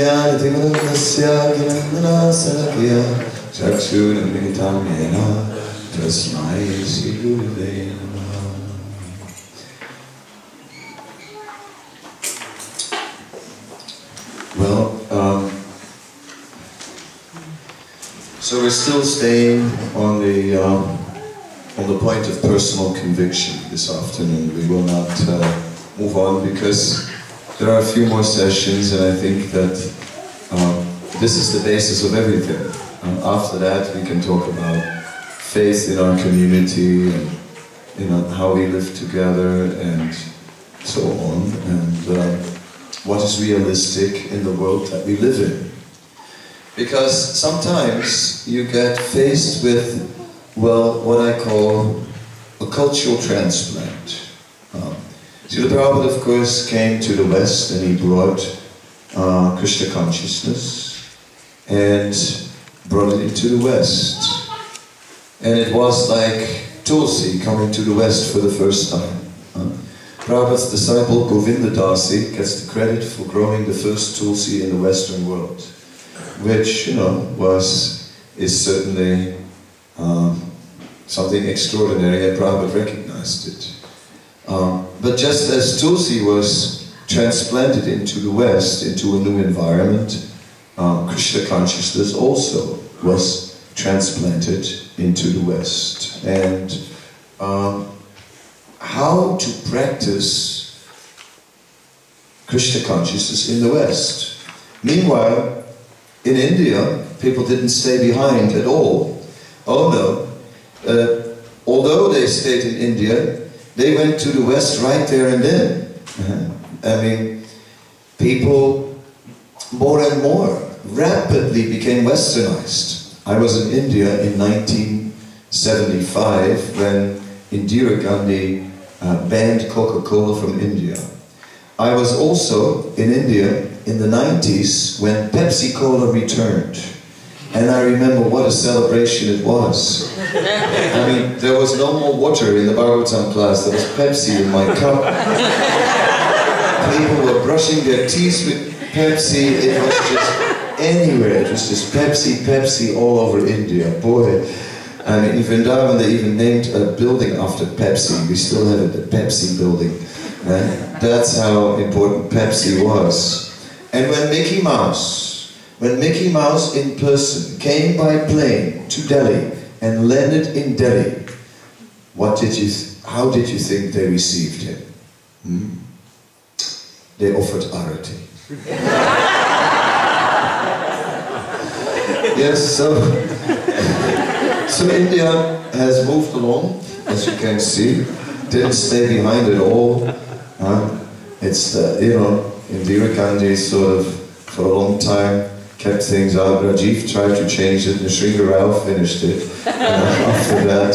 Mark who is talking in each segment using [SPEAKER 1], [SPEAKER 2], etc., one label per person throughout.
[SPEAKER 1] ज्ञानतिमनस्य ज्ञानना सरकया चक्षुरुन्मिलितं येन तस्मै श्रीगुरुवे नमः Well, um, so we're still staying on the um, on the point of personal conviction this afternoon. We will not uh, move on because there are a few more sessions, and I think that um, this is the basis of everything. Um, after that, we can talk about faith in our community and you know how we live together and so on, and uh, what is realistic in the world that we live in. Because sometimes you get faced with, well, what I call a cultural transplant. Um, Srila Prabhupada, of course, came to the West and he brought uh, Krishna consciousness and brought it into the West. And it was like Tulsi coming to the West for the first time. Uh, Prabhupada's disciple Govinda Dasi gets the credit for growing the first Tulsi in the Western world, which, you know, was, is certainly um, something extraordinary and Prabhupada recognized it. Um, but just as Tulsi was transplanted into the West, into a new environment, um, Krishna consciousness also was transplanted into the West. And um, how to practice Krishna consciousness in the West. Meanwhile, in India, people didn't stay behind at all. Oh no. Uh, although they stayed in India, they went to the West right there and then. I mean, people more and more rapidly became westernized. I was in India in 1975 when Indira Gandhi uh, banned Coca-Cola from India. I was also in India in the 90s when Pepsi Cola returned. And I remember what a celebration it was. I mean, there was no more water in the Bhagavatam class, there was Pepsi in my cup. People were brushing their teeth with Pepsi, it was just anywhere, it was just Pepsi, Pepsi all over India. Boy, I mean, in Vrindavan they even named a building after Pepsi. We still have it, the Pepsi building. Right? That's how important Pepsi was. And when Mickey Mouse, when Mickey Mouse in person came by plane to Delhi and landed in Delhi, what did you, how did you think they received him? Hmm? They offered arati. yes, so so India has moved along, as you can see. Didn't stay behind at all. Uh, it's, uh, you know, Indira Gandhi sort of, for a long time, kept things out. Rajiv tried to change it, Narasimha Rao finished it. After that,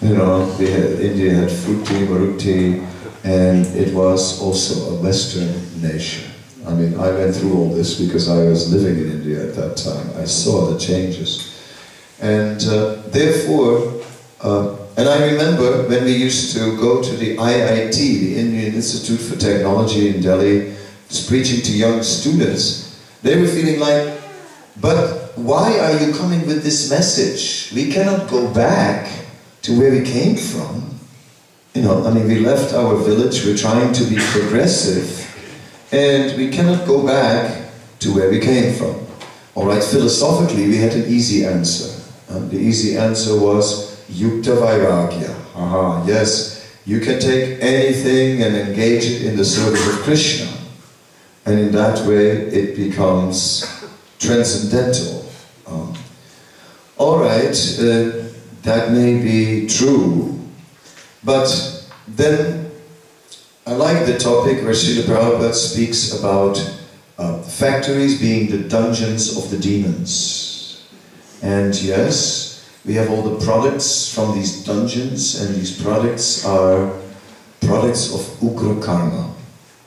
[SPEAKER 1] you know, had, India had Frooti, Maruti, and it was also a Western nation. I mean, I went through all this because I was living in India at that time. I saw the changes. And uh, therefore, uh, and I remember when we used to go to the IIT, the Indian Institute for Technology in Delhi, preaching to young students, they were feeling like, but why are you coming with this message? We cannot go back to where we came from. You know, I mean, we left our village, we're trying to be progressive, and we cannot go back to where we came from. All right, philosophically, we had an easy answer. And the easy answer was Yukta Vairagya. Aha, yes, you can take anything and engage it in the service of Krishna. And in that way, it becomes transcendental. Um, all right, uh, that may be true, but then I like the topic where Srila Prabhupada speaks about uh, factories being the dungeons of the demons. And yes, we have all the products from these dungeons, and these products are products of Ugra Karma.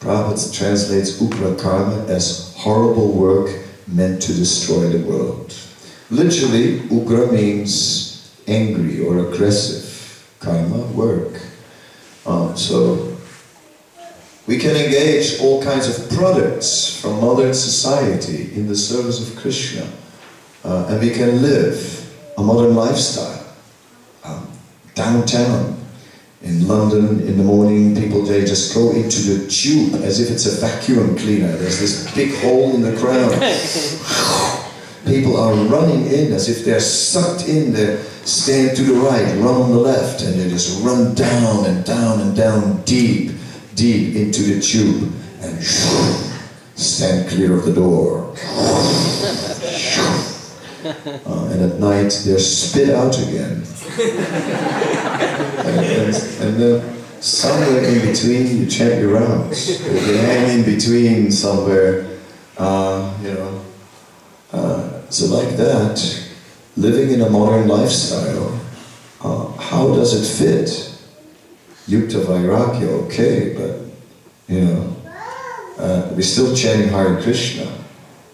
[SPEAKER 1] Prabhupada translates Ugra Karma as horrible work meant to destroy the world. Literally, Ugra means angry or aggressive. Karma, work. Um, so, We can engage all kinds of products from modern society in the service of Krishna. Uh, and we can live a modern lifestyle. Um, downtown, in London, in the morning, people they just go into the tube as if it's a vacuum cleaner. There's this big hole in the ground. people are running in as if they're sucked in. They stand to the right, run on the left, and they just run down and down and down deep deep into the tube and stand clear of the door. Uh, and at night they're spit out again. and, and, and then somewhere in between you chant your rounds. You hang in between somewhere, uh, you know. Uh, so like that, living in a modern lifestyle, uh, how does it fit? Yukta Vairagya, okay, but, you know, uh, we're still chanting Hare Krishna.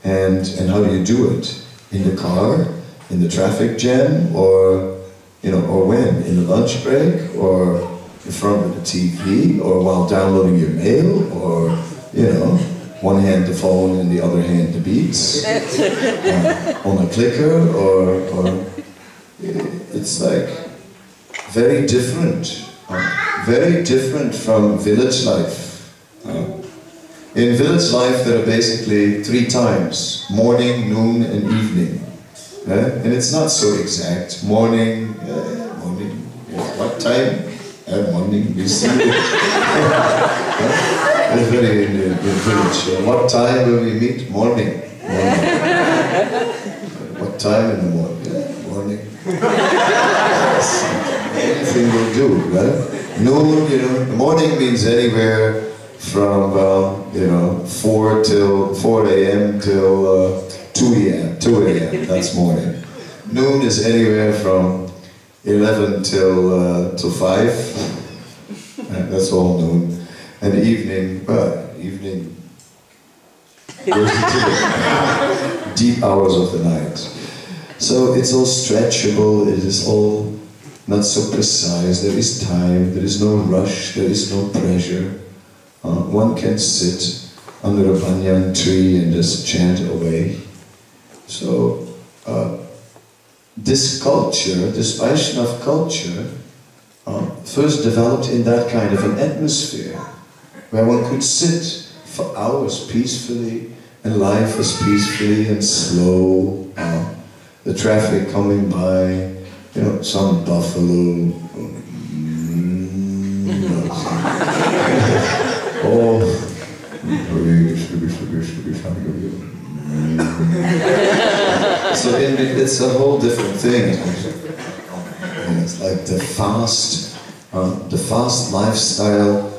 [SPEAKER 1] And, and how do you do it? In the car? In the traffic jam? Or, you know, or when? In the lunch break? Or in front of the TV? Or while downloading your mail? Or, you know, one hand the phone and the other hand the beats? uh, on a clicker? Or, or, it's like very different very different from village life. Uh, in village life, there are basically three times morning, noon, and evening. Uh, and it's not so exact. Morning, uh, morning, what time? Uh, morning, we see. It's very in the, village. what time will we meet? Morning. morning. what time in the morning? morning. Anything will do, noon, you know, morning means anywhere from, uh, you know, 4 till 4 a.m. till uh, 2 a.m. 2 a.m. That's morning. Noon is anywhere from 11 till, uh, till 5. And that's all noon. And evening, well, evening deep hours of the night. So it's all stretchable, it is all not so precise, there is time, there is no rush, there is no pressure. Uh, one can sit under a banyan tree and just chant away. So, uh, this culture, this Vaishnav culture, uh, first developed in that kind of an atmosphere where one could sit for hours peacefully and life was peacefully and slow. Uh, the traffic coming by, you know, some buffalo. oh, so in, it's a whole different thing. It's like the fast, uh, the fast lifestyle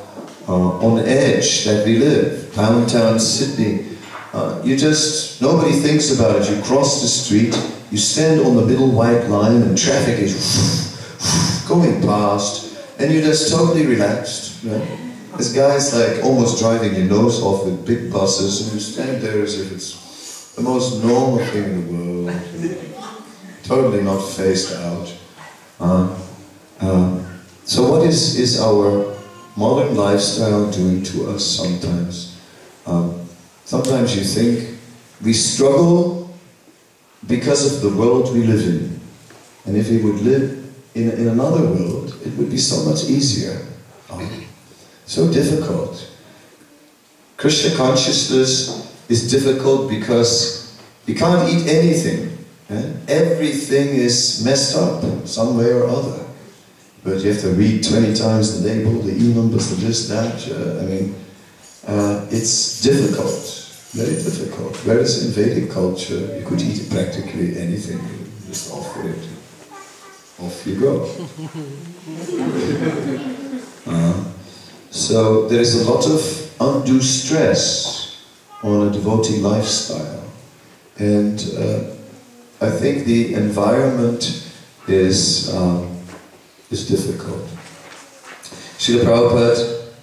[SPEAKER 1] uh, on edge that we live. Downtown Sydney, uh, you just, nobody thinks about it. You cross the street, you stand on the middle white line and traffic is going past and you're just totally relaxed. Right? This guy's like almost driving your nose off with big buses and you stand there as if it's the most normal thing in the world. totally not fazed out. Uh, uh, so what is, is our modern lifestyle doing to us sometimes? Um, sometimes you think we struggle because of the world we live in. And if we would live in, in another world, it would be so much easier. Oh, so difficult. Krishna consciousness is difficult because you can't eat anything. Eh? Everything is messed up some way or other. But you have to read 20 times the label, the E numbers, the this, that. Uh, I mean, uh, it's difficult very difficult. Whereas in Vedic culture, you could eat practically anything, just offer it, off you go. uh, so there is a lot of undue stress on a devotee lifestyle. And uh, I think the environment is, um, is difficult. Srila Prabhupada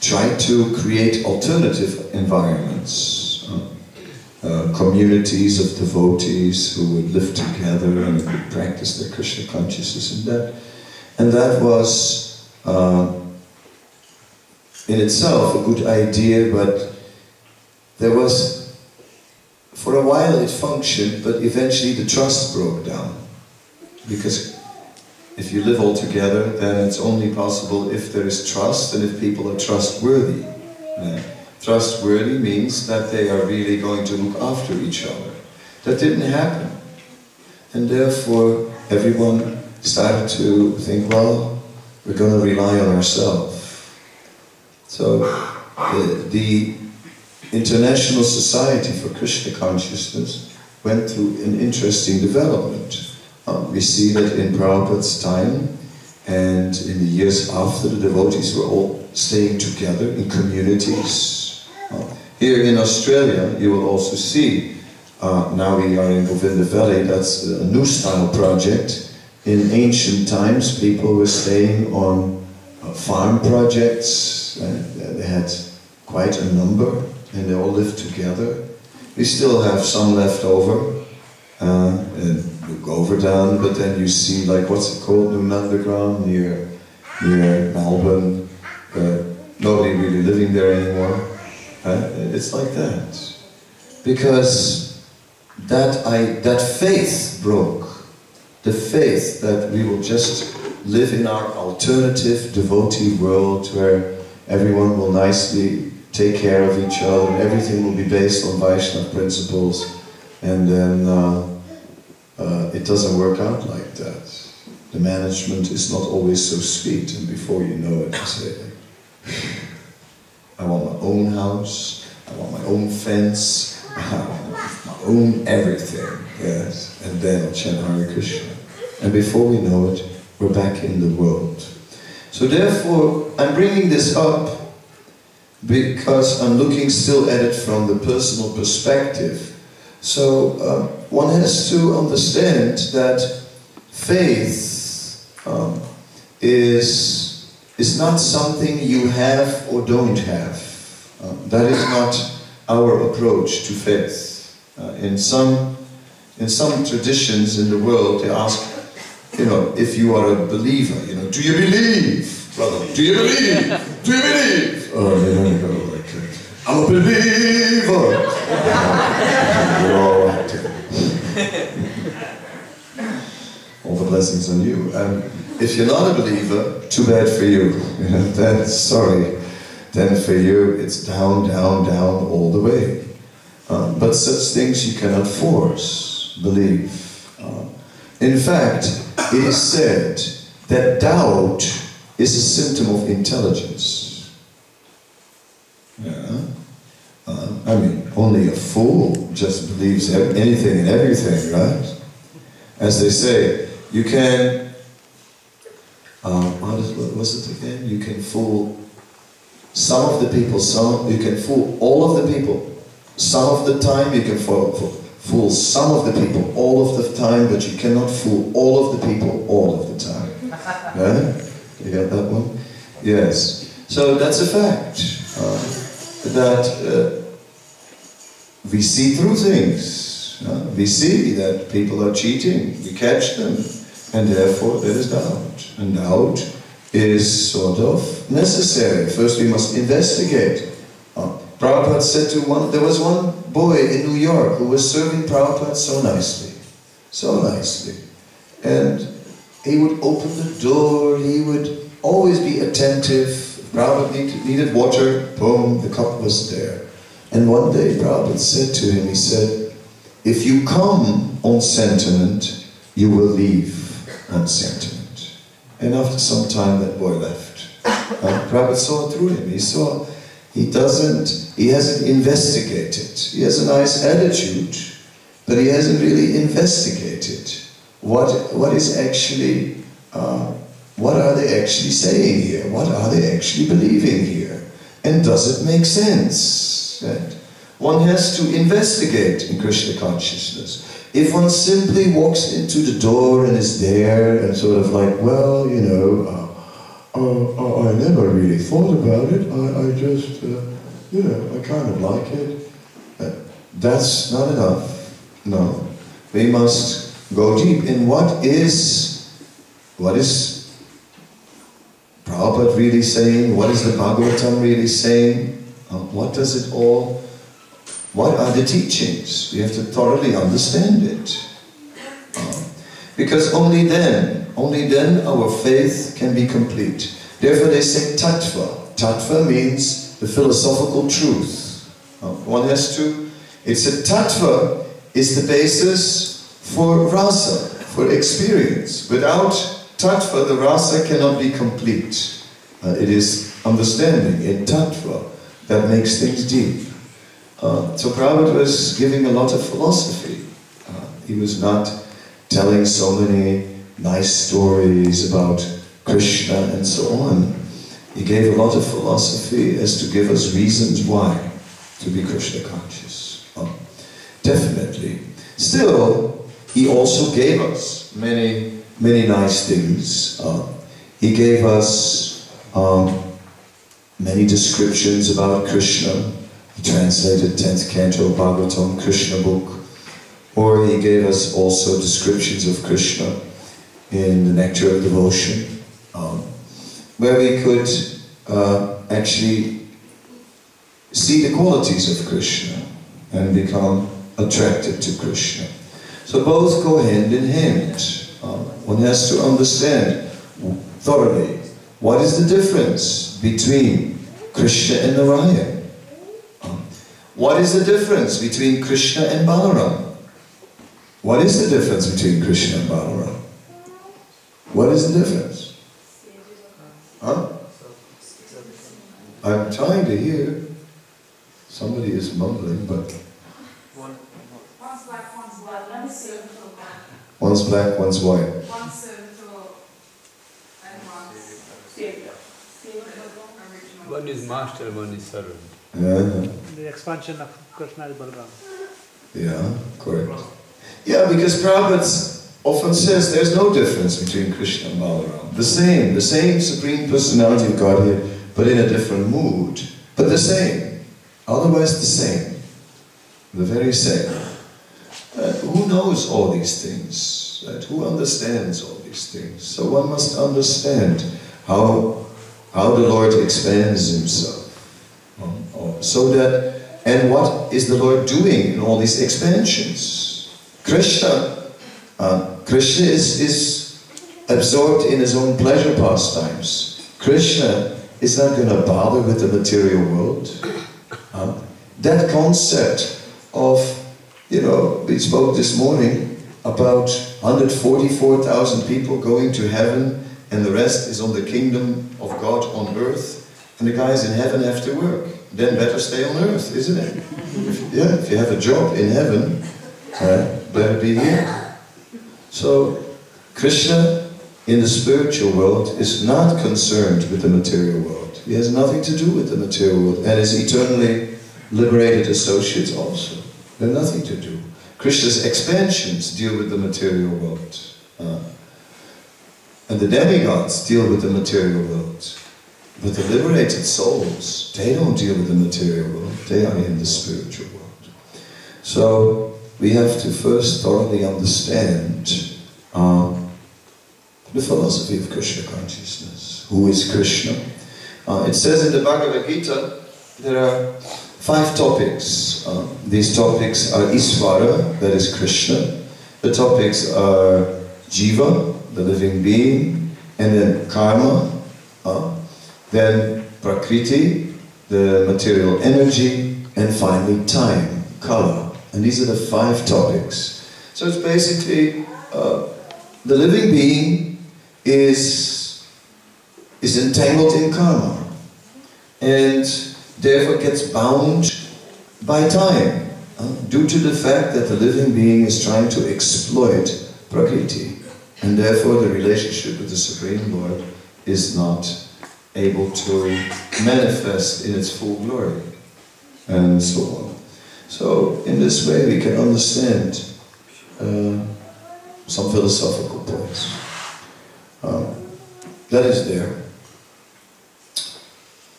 [SPEAKER 1] tried to create alternative environments uh, communities of devotees who would live together and practice their Krishna consciousness and that. And that was uh, in itself a good idea, but there was, for a while it functioned, but eventually the trust broke down. Because if you live all together, then it's only possible if there is trust and if people are trustworthy. Trustworthy means that they are really going to look after each other. That didn't happen. And therefore, everyone started to think, well, we're going to rely on ourselves. So, the, the International Society for Krishna Consciousness went through an interesting development. Um, we see that in Prabhupada's time and in the years after, the devotees were all staying together in communities. Uh, here in Australia, you will also see, uh, now we are in Govinda Valley, that's a new style project. In ancient times, people were staying on uh, farm projects, and they had quite a number, and they all lived together. We still have some left over, uh, and Govardhan, but then you see like what's it called, New Nandagram near near Melbourne. Uh, nobody really living there anymore. Uh, it's like that because that I that faith broke. The faith that we will just live in our alternative devotee world where everyone will nicely take care of each other everything will be based on Vaishnava principles and then uh, uh, it doesn't work out like that. The management is not always so sweet, and before you know it, you say, I want my own house, I want my own fence, I want my own everything, yes, and then I'll chant Hare Krishna. And before we know it, we're back in the world. So therefore, I'm bringing this up because I'm looking still at it from the personal perspective. So uh, one has to understand that faith um, is, is not something you have or don't have. Um, that is not our approach to faith. Uh, in, some, in some traditions in the world, they ask, you know, if you are a believer, you know, do you believe, brother? Do you believe? Do you believe? Oh, you go like, I'm a believer. You're all right. All the blessings on you. Um, if you're not a believer, too bad for you. then sorry. Then for you, it's down, down, down all the way. Um, but such things you cannot force. Believe. Um, in fact, it is said that doubt is a symptom of intelligence. Yeah. Uh, I mean, only a fool just believes anything and everything, right? As they say, you can, uh, what, is, what was it again? You can fool some of the people, some, you can fool all of the people. Some of the time you can fool, fool some of the people all of the time, but you cannot fool all of the people all of the time. Yeah? You got that one? Yes. So that's a fact. Uh, that uh, we see through things. Uh, we see that people are cheating. We catch them. And therefore there is doubt. And doubt is sort of necessary. First we must investigate. Uh, Prabhupada said to one, there was one boy in New York who was serving Prabhupada so nicely. So nicely. And he would open the door, he would always be attentive. Prabhupada needed, needed water, boom, the cup was there. And one day Prabhupada said to him, he said, if you come on sentiment, you will leave on sentiment. And after some time that boy left. And Prabhupada saw through him. He saw he doesn't, he hasn't investigated. He has a nice attitude, but he hasn't really investigated what, what is actually, uh, what are they actually saying here? What are they actually believing here? And does it make sense? Right? One has to investigate in Krishna consciousness. If one simply walks into the door and is there and sort of like, well, you know, uh, uh, I never really thought about it. I, I just, uh, you know, I kind of like it. Uh, that's not enough. No. We must go deep in what is, what is Prabhupada really saying? What is the Bhagavatam really saying? Uh, what does it all, what are the teachings? We have to thoroughly understand it. Because only then, only then our faith can be complete. Therefore they say tattva. Tattva means the philosophical truth. One has to, it's a tattva is the basis for rasa, for experience. Without tattva, the rasa cannot be complete. Uh, it is understanding in tattva that makes things deep. Uh, so Prabhupada was giving a lot of philosophy. Uh, he was not telling so many nice stories about Krishna and so on. He gave a lot of philosophy as to give us reasons why to be Krishna conscious. Um, definitely. Still, he also gave us many, many nice things. Uh, he gave us um, many descriptions about Krishna. He translated 10th canto of Bhagavatam, Krishna book. Or he gave us also descriptions of Krishna in the Nectar of Devotion, um, where we could uh, actually see the qualities of Krishna and become attracted to Krishna. So both go hand in hand. Um, one has to understand thoroughly what is the difference between Krishna and Narayan. Um, what is the difference between Krishna and Balaram? What is the difference between Krishna and Balaram? What is the difference? Huh? I'm trying to hear. Somebody is mumbling, but.
[SPEAKER 2] One's black, one's white, one's cervical,
[SPEAKER 1] One's black, one's white.
[SPEAKER 2] one's cervical, and one's original.
[SPEAKER 3] One is master, one is servant.
[SPEAKER 1] Yeah,
[SPEAKER 4] The expansion of Krishna is Balaram.
[SPEAKER 1] yeah, correct. Yeah, because Prabhupada often says there's no difference between Krishna and Balaram. The same, the same Supreme Personality of Godhead, but in a different mood. But the same. Otherwise the same. The very same. Uh, who knows all these things? Right? Who understands all these things? So one must understand how, how the Lord expands himself. Um, uh, so that, and what is the Lord doing in all these expansions? Krishna, uh, Krishna is, is absorbed in his own pleasure pastimes. Krishna is not going to bother with the material world. Uh, that concept of, you know, we spoke this morning about 144,000 people going to heaven and the rest is on the kingdom of God on earth and the guys in heaven have to work. Then better stay on earth, isn't it? Yeah, if you have a job in heaven, uh, better be here. So, Krishna in the spiritual world is not concerned with the material world. He has nothing to do with the material world and his eternally liberated associates also. They have nothing to do. Krishna's expansions deal with the material world. Uh, and the demigods deal with the material world. But the liberated souls, they don't deal with the material world. They are in the spiritual world. So we have to first thoroughly understand um, the philosophy of Krishna consciousness. Who is Krishna? Uh, it says in the Bhagavad Gita there are five topics. Uh, these topics are Isvara, that is Krishna. The topics are Jiva, the living being, and then Karma, uh, then Prakriti, the material energy, and finally time, Kala. And these are the five topics. So it's basically uh, the living being is, is entangled in karma and therefore gets bound by time uh, due to the fact that the living being is trying to exploit Prakriti and therefore the relationship with the Supreme Lord is not able to manifest in its full glory and so on. So in this way we can understand uh, some philosophical points. Um, that is there.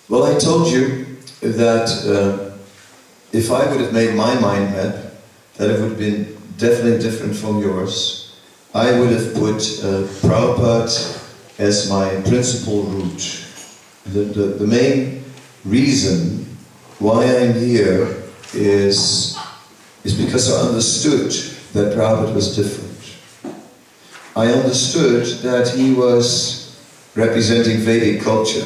[SPEAKER 1] Well, I told you that uh, if I would have made my mind map, that it would have been definitely different from yours. I would have put uh, Prabhupada as my principal route. the, the, the main reason why I'm here is, is because I understood that Prabhupada was different. I understood that he was representing Vedic culture.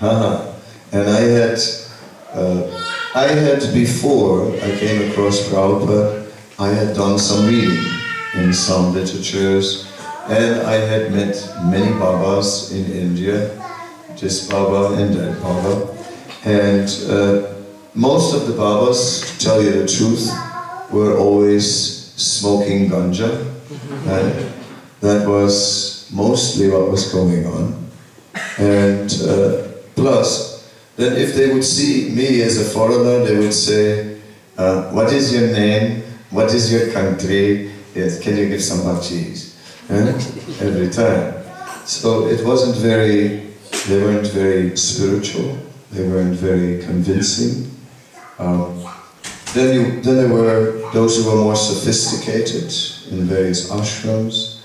[SPEAKER 1] Haha. and I had, uh, I had before I came across Prabhupada, I had done some reading in some literatures, and I had met many Babas in India, this Baba and that Baba, and uh, most of the Babas, to tell you the truth, were always smoking ganja, and that was mostly what was going on. And uh, plus, then if they would see me as a foreigner, they would say, uh, what is your name? What is your country? Yes, can you give some cheese? Every time. So it wasn't very, they weren't very spiritual, they weren't very convincing. Um, then, you, then there were those who were more sophisticated in various ashrams,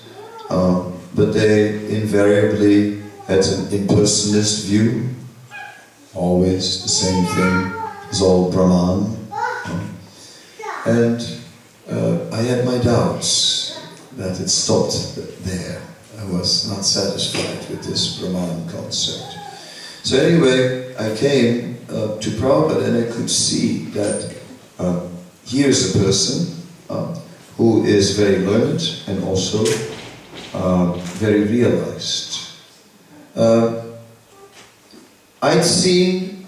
[SPEAKER 1] um, but they invariably had an impersonalist view, always the same thing, it's all Brahman. And uh, I had my doubts that it stopped there. I was not satisfied with this Brahman concept. So anyway, I came uh, to Prabhupada and I could see that uh, a person uh, who is very learned and also uh, very realized. I'd seen,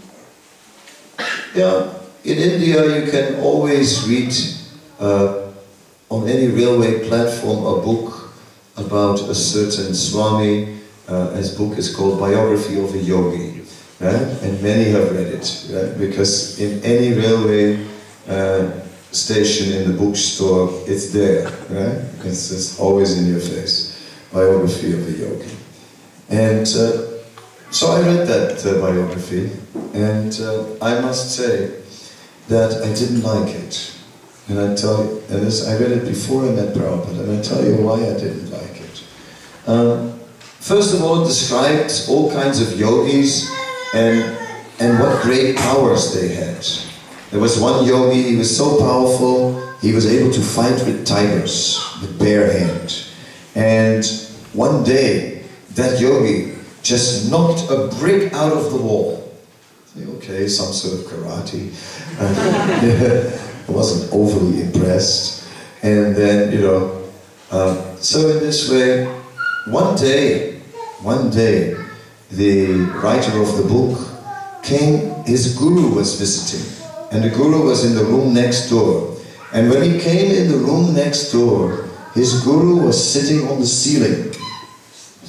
[SPEAKER 1] yeah, in India you can always read uh, on any railway platform a book about a certain Swami. Uh, his book is called Biography of a Yogi. Right? And many have read it, right? because in any railway uh, station in the bookstore, it's there, right? It's just always in your face. Biography of a Yogi. And uh, so I read that uh, biography, and uh, I must say that I didn't like it. And I tell you, and this, I read it before I met Prabhupada, and I tell you why I didn't like it. Um, first of all, it described all kinds of yogis and, and what great powers they had. There was one yogi, he was so powerful, he was able to fight with tigers with bare hand. And one day, that yogi just knocked a brick out of the wall. Okay, some sort of karate. I wasn't overly impressed. And then, you know, uh, so in this way, one day, one day, the writer of the book came, his guru was visiting, and the guru was in the room next door. And when he came in the room next door, his guru was sitting on the ceiling.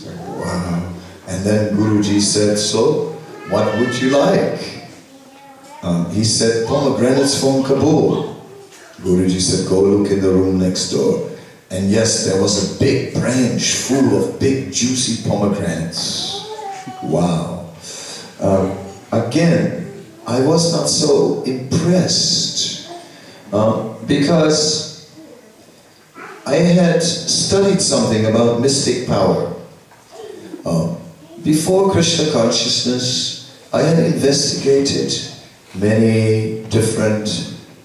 [SPEAKER 1] Like, wow. And then Guruji said, so, what would you like? Um, he said, pomegranates from Kabul. Guruji said, go look in the room next door. And yes, there was a big branch full of big juicy pomegranates. Wow. Um, again, I was not so impressed uh, because I had studied something about mystic power. Uh, before Krishna consciousness, I had investigated many different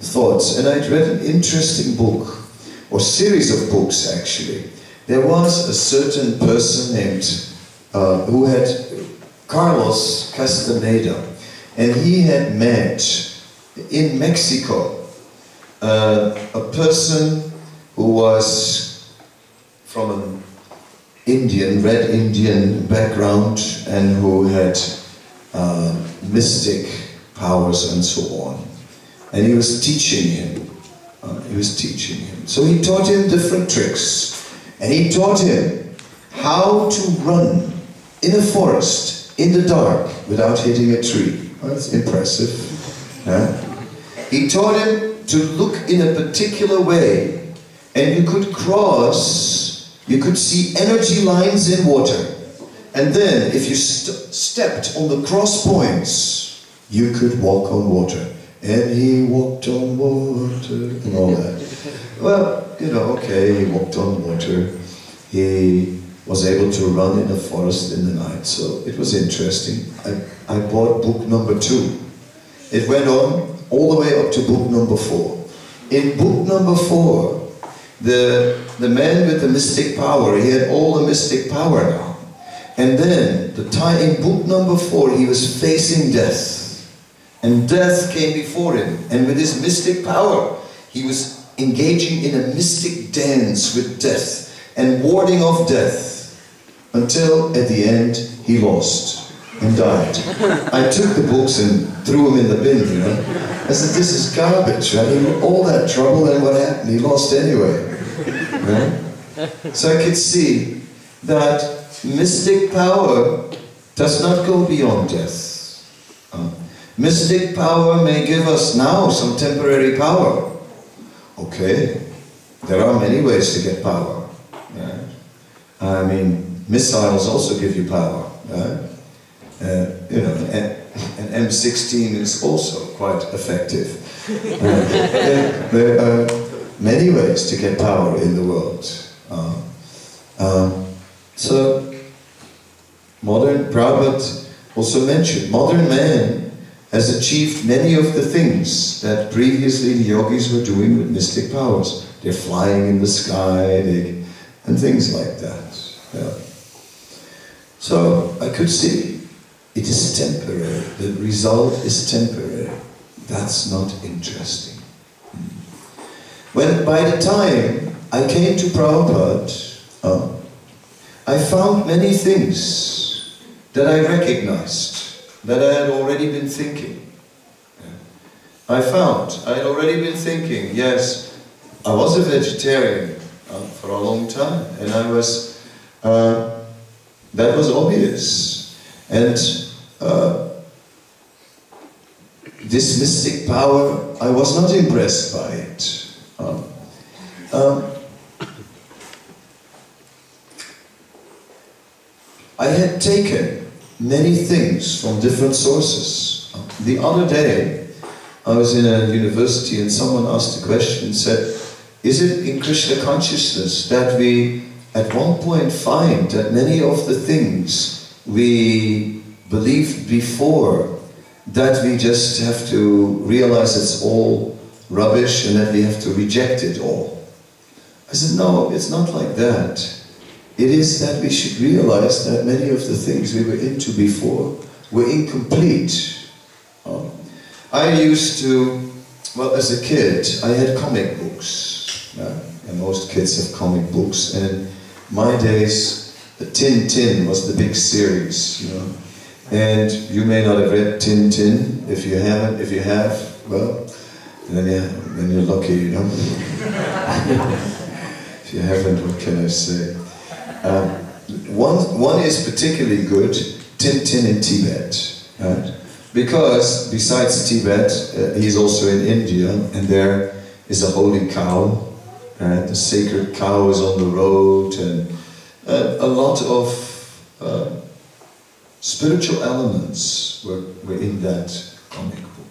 [SPEAKER 1] thoughts, and I'd read an interesting book, or series of books actually. There was a certain person named, uh, who had, Carlos Castaneda, and he had met in Mexico uh, a person who was from an Indian, red Indian background and who had uh, mystic powers and so on. And he was teaching him. Uh, he was teaching him. So he taught him different tricks. And he taught him how to run in a forest in the dark without hitting a tree. Well, that's impressive. He taught him to look in a particular way and you could cross, you could see energy lines in water. And then, if you st stepped on the cross points, you could walk on water. And he walked on water, and all that. Well, you know, okay, he walked on water. He was able to run in a forest in the night. So it was interesting. I, I bought book number two. It went on all the way up to book number four. In book number four, the, the man with the mystic power, he had all the mystic power now. And then, the time in book number four, he was facing death. And death came before him. And with his mystic power, he was engaging in a mystic dance with death and warding off death until at the end he lost and died. I took the books and threw them in the bin, you know. I said, this is garbage, right? He, all that trouble and what happened? He lost anyway. Right? So I could see that mystic power does not go beyond death. Uh, mystic power may give us now some temporary power. Okay, there are many ways to get power. Right? I mean, missiles also give you power. Right? Uh, you know, an, an M16 is also quite effective. Uh, there, there, are many ways to get power in the world. Uh, um, so, modern, Prabhupada also mentioned, modern man has achieved many of the things that previously the yogis were doing with mystic powers. They're flying in the sky, they, and things like that. Yeah. So I could see it is temporary. The result is temporary. That's not interesting. When by the time I came to Prabhupada, uh, I found many things that I recognized, that I had already been thinking. I found, I had already been thinking, yes, I was a vegetarian uh, for a long time, and I was, uh, that was obvious. And uh, this mystic power, I was not impressed by it. Um, um, I had taken many things from different sources. The other day, I was in a university and someone asked a question said, is it in Krishna consciousness that we at one point find that many of the things we believed before that we just have to realize it's all rubbish and that we have to reject it all. I said, no, it's not like that. It is that we should realize that many of the things we were into before were incomplete. Um, I used to, well, as a kid, I had comic books. Yeah? And most kids have comic books. And my days, the Tintin was the big series, you know. And you may not have read Tintin. If you haven't, if you have, well, then, yeah, then you're lucky, you know. if you haven't, what can I say? Um, one, one is particularly good, Tintin in Tibet, right? Because besides Tibet, uh, he's also in India, and there is a holy cow, right? The sacred cow is on the road, and uh, a lot of uh, spiritual elements were, were in that comic book.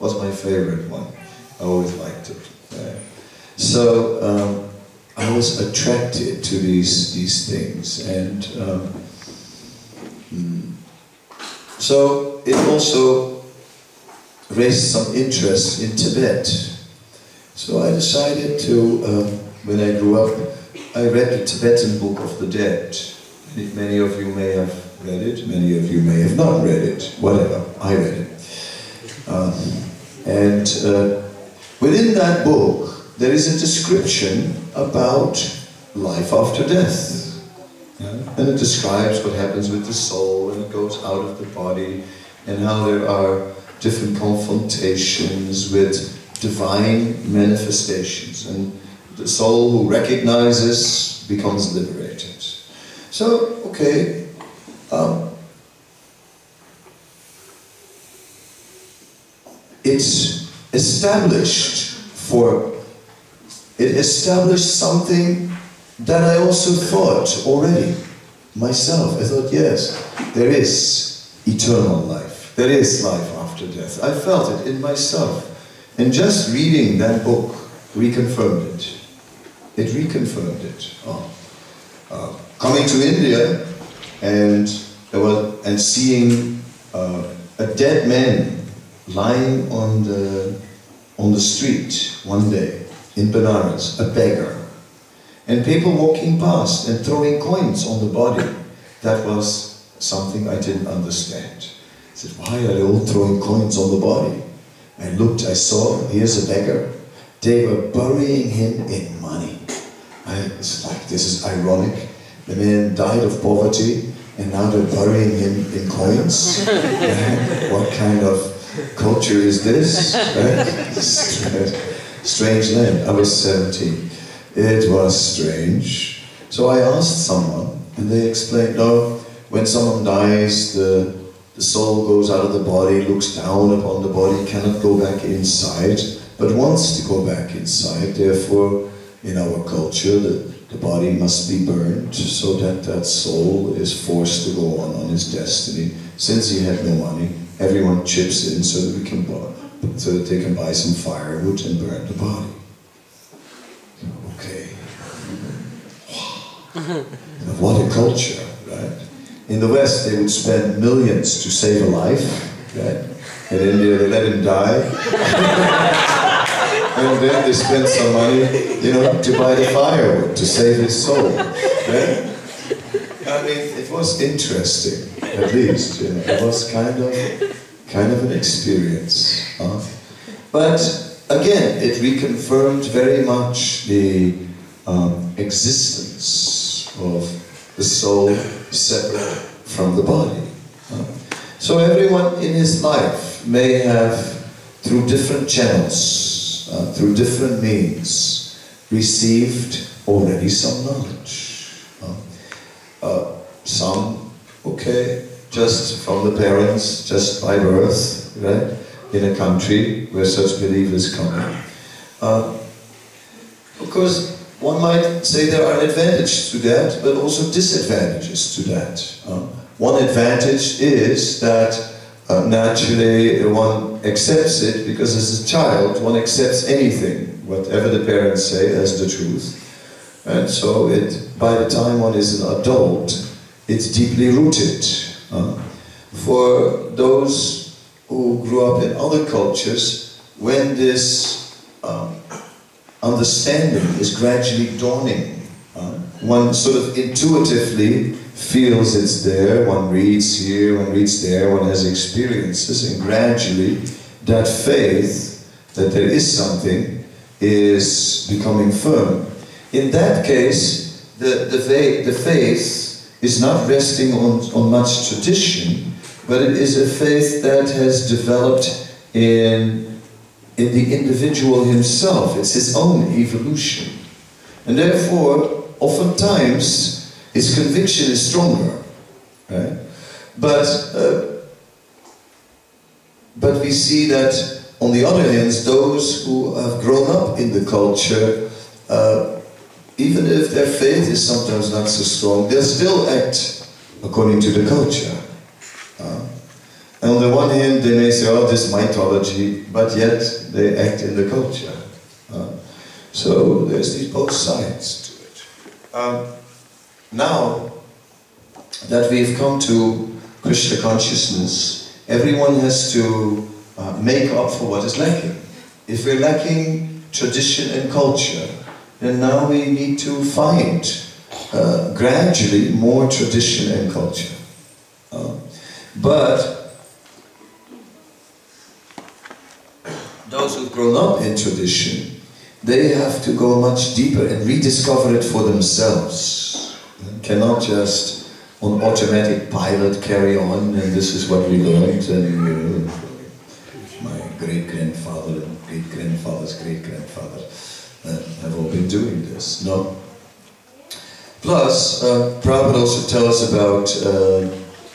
[SPEAKER 1] Was my favorite one. I always liked it. so um, I was attracted to these these things, and um, mm, so it also raised some interest in Tibet. So I decided to, um, when I grew up, I read the Tibetan Book of the Dead. Many of you may have read it, many of you may have not read it, whatever, I read it. Um, and uh, within that book, there is a description about life after death. Yeah? And it describes what happens with the soul when it goes out of the body and how there are different confrontations with divine manifestations. And the soul who recognizes becomes liberated. So, okay, um, it's established for, it established something that I also thought already myself. I thought, yes, there is eternal life. There is life after death. I felt it in myself. And just reading that book reconfirmed it. It reconfirmed it. Oh. Uh, coming to India and was, and seeing uh, a dead man lying on the on the street one day in Benares, a beggar, and people walking past and throwing coins on the body. That was something I didn't understand. I said, why are they all throwing coins on the body? I looked, I saw, here's a beggar. They were burying him in money. I, it's like, this is ironic. The man died of poverty and now they're burying him in coins. what kind of culture is this? Strange land. I was 17. It was strange. So I asked someone, and they explained, no, when someone dies, the, the soul goes out of the body, looks down upon the body, cannot go back inside, but wants to go back inside. Therefore, in our culture, the, the body must be burned so that that soul is forced to go on on his destiny. Since he had no money, everyone chips in so that we can buy, so that they can buy some firewood and burn the body. Okay. Wow. what a culture, right? In the West, they would spend millions to save a life, right? In India, they let him die. and then they spend some money, you know, to buy the firewood to save his soul. Right? I mean, it was interesting, at least. You know, it was kind of, kind of an experience. Huh? But again, it reconfirmed very much the um, existence of the soul separate from the body. So everyone in his life may have, through different channels, uh, through different means, received already some knowledge. Uh, uh, some, okay, just from the parents, just by birth, right? In a country where such believers come. Uh, of course, one might say there are advantages to that, but also disadvantages to that. Uh, one advantage is that uh, naturally one accepts it because as a child one accepts anything, whatever the parents say as the truth. And so it, by the time one is an adult, it's deeply rooted. Uh, for those who grew up in other cultures, when this um, understanding is gradually dawning, uh, one sort of intuitively feels it's there, one reads here, one reads there, one has experiences, and gradually that faith that there is something is becoming firm. In that case, the, the, the faith is not resting on, on much tradition, but it is a faith that has developed in, in the individual himself. It's his own evolution. And therefore, oftentimes, his conviction is stronger. Right? But, uh, but we see that, on the other hand, those who have grown up in the culture, uh, even if their faith is sometimes not so strong, they still act according to the culture. Uh, and on the one hand, they may say, oh, this is mythology, but yet they act in the culture. Uh, so there's these both sides to it. Um, now that we've come to Krishna consciousness, everyone has to uh, make up for what is lacking. If we're lacking tradition and culture, then now we need to find uh, gradually more tradition and culture. Uh, but those who've grown up in tradition, they have to go much deeper and rediscover it for themselves. They cannot just on automatic pilot carry on and this is what we learned and you know, my great grandfather and great grandfather's have all been doing this. No. Plus, uh, Prabhupada also tells us about uh,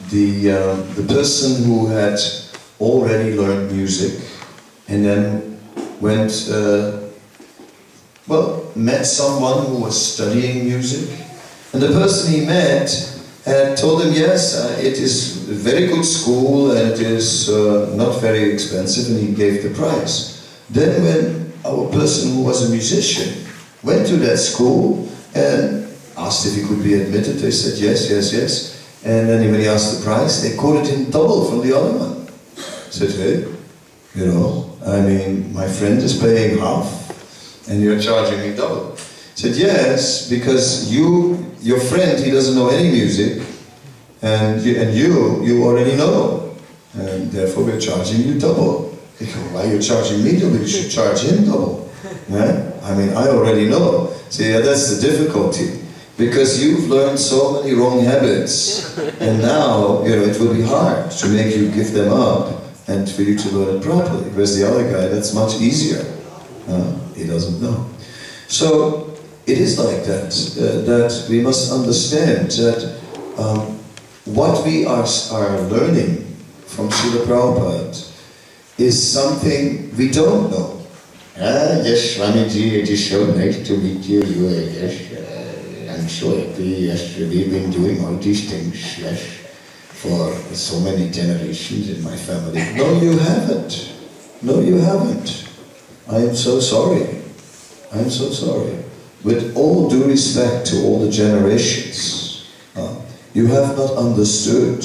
[SPEAKER 1] the, uh, the person who had already learned music and then went, uh, well, met someone who was studying music. And the person he met had told him, yes, uh, it is a very good school and it is uh, not very expensive, and he gave the price. Then when our person who was a musician went to that school and asked if he could be admitted. They said yes, yes, yes. And then when he asked the price, they quoted him double from the other one. said, hey, you know, I mean, my friend is paying half, and you're charging me double. said, yes, because you, your friend, he doesn't know any music, and you, and you, you already know, and therefore we're charging you double. Why are you charging me double? You should charge him double. Yeah? I mean, I already know. See, yeah, that's the difficulty. Because you've learned so many wrong habits, and now, you know, it will be hard to make you give them up and for you to learn it properly. Whereas the other guy, that's much easier. Uh, he doesn't know. So, it is like that, uh, that we must understand that um, what we are, are learning from Srila Prabhupada is something we don't know.
[SPEAKER 3] Ah, yes, Swamiji, it is so nice to meet you. You are, yes, uh, I'm so happy. Yes, we've been doing all these things, yes, for so many generations in my family.
[SPEAKER 1] No, you haven't. No, you haven't. I am so sorry. I am so sorry. With all due respect to all the generations, uh, you have not understood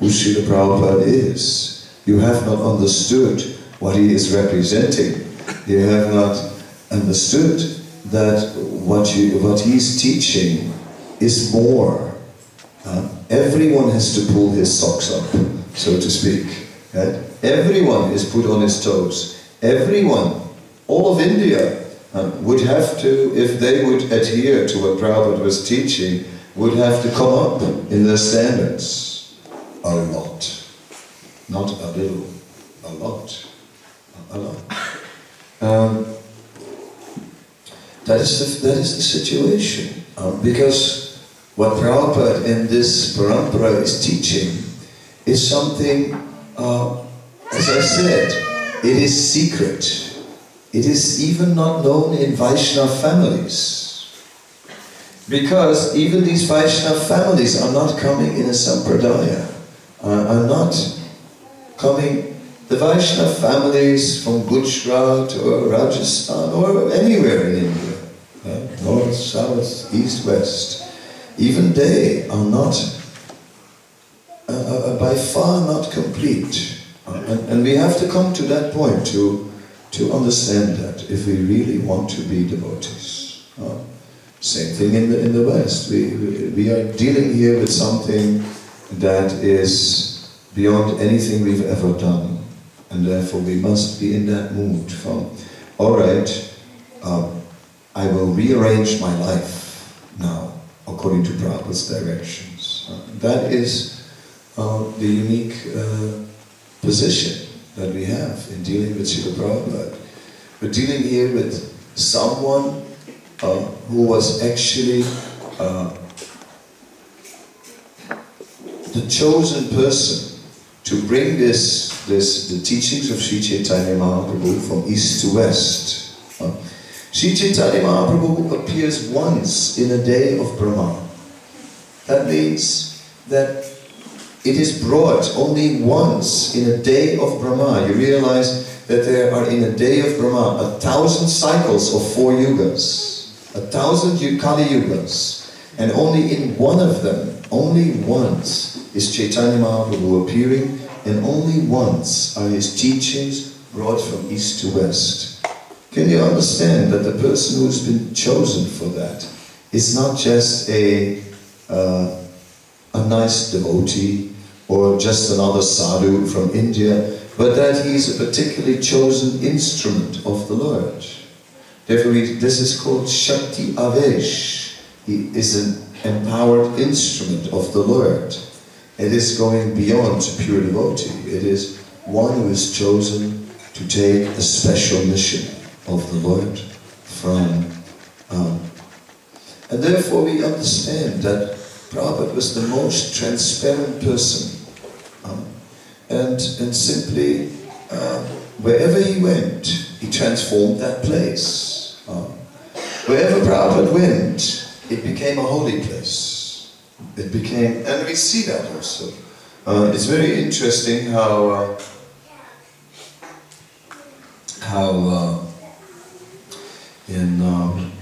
[SPEAKER 1] who Srila Prabhupada is. You have not understood what he is representing. You have not understood that what, you, what he's teaching is more. Uh, everyone has to pull his socks up, so to speak. Right? Everyone is put on his toes. Everyone, all of India, uh, would have to, if they would adhere to what Prabhupada was teaching, would have to come up in their standards a lot. Not a little, a lot. A lot. Um, that, is the, that is the situation. Um, because what Prabhupada in this parampara is teaching is something, uh, as I said, it is secret. It is even not known in Vaishnava families. Because even these Vaishnava families are not coming in a sampradaya, uh, are not coming the Vaishnava families from Gujarat or Rajasthan or anywhere in India, uh, north, south, east, west, even they are not, uh, uh, by far not complete. And, and, we have to come to that point to, to understand that if we really want to be devotees. Uh, same thing in the, in the West. We, we, we are dealing here with something that is beyond anything we've ever done. And therefore we must be in that mood from, all right, um, I will rearrange my life now according to Prabhupada's directions. Uh, that is uh, the unique uh, position that we have in dealing with Srila Prabhupada. We're dealing here with someone uh, who was actually uh, the chosen person to bring this, this, the teachings of Sri Chaitanya Mahaprabhu from east to west. Uh, Sri Chaitanya Mahaprabhu appears once in a day of Brahma. That means that it is brought only once in a day of Brahma. You realize that there are in a day of Brahma a thousand cycles of four yugas, a thousand Kali yugas, and only in one of them, only once, is Chaitanya Mahaprabhu appearing, and only once are his teachings brought from east to west. Can you understand that the person who's been chosen for that is not just a, uh, a nice devotee or just another sadhu from India, but that he's a particularly chosen instrument of the Lord. Therefore, this is called Shakti Avesh. He is an empowered instrument of the Lord. It is going beyond pure devotee. It is one who is chosen to take a special mission of the Lord from. Um, and therefore we understand that Prabhupada was the most transparent person. Um, and, and simply, uh, wherever he went, he transformed that place. Um, wherever Prabhupada went, it became a holy place. It became, and we see that also. Uh, it's very interesting how uh, how uh, in um,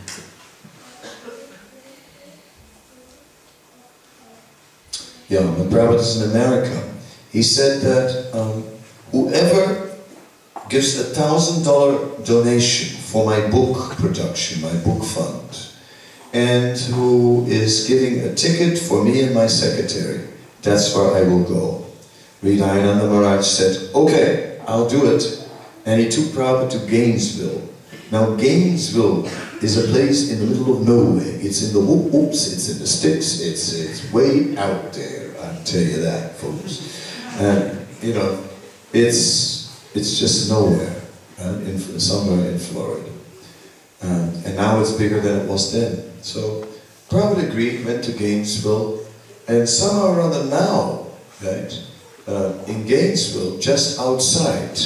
[SPEAKER 1] yeah, when Prabhupada is in America, he said that um, whoever gives a thousand dollar donation for my book production, my book fund, and who is giving a ticket for me and my secretary, that's where I will go. Hridayananda Maharaj said, okay, I'll do it. And he took Prabhupada to Gainesville. Now Gainesville is a place in the middle of nowhere. It's in the whoop whoops, it's in the sticks, it's, it's way out there, I'll tell you that, folks. And, you know, it's, it's just nowhere, uh, in, somewhere in Florida. Um, and now it's bigger than it was then. So Prabhupada agreed, went to Gainesville, and somehow or other now, right, uh, in Gainesville, just outside,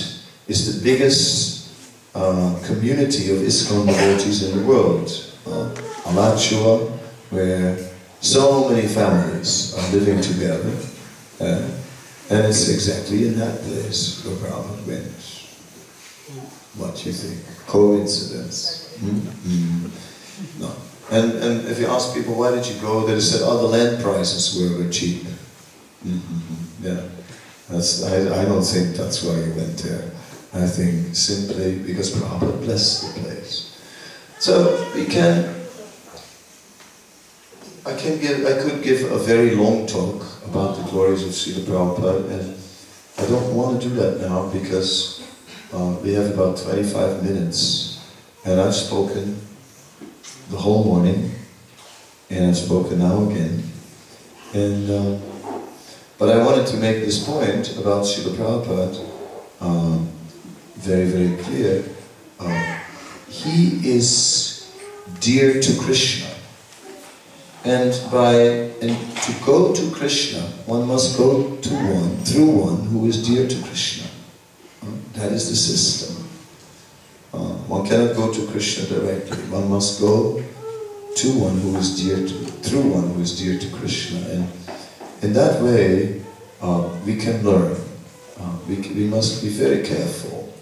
[SPEAKER 1] is the biggest uh, community of ISKCON devotees in the world. Uh, Alachua, where so many families are living together. Uh, and it's exactly in that place where Prabhupada went. What do you think? Coincidence? Hmm? Hmm. No. And, and if you ask people, why did you go? They said, oh, the land prices were, were cheap. Mm-hmm. Yeah. That's, I, I don't think that's why you went there. I think simply because Prabhupada blessed the place. So we can, I can give, I could give a very long talk about the glories of Srila Prabhupada and I don't want to do that now because uh, we have about 25 minutes and I've spoken the whole morning and I spoke spoken now again. And uh, but I wanted to make this point about Srila Prabhupada um, very, very clear. Um, he is dear to Krishna. And by and to go to Krishna, one must go to one, through one who is dear to Krishna. Uh, that is the system. One cannot go to Krishna directly. One must go to one who is dear to, through one who is dear to Krishna. And in that way, uh, we can learn. Uh, we, we must be very careful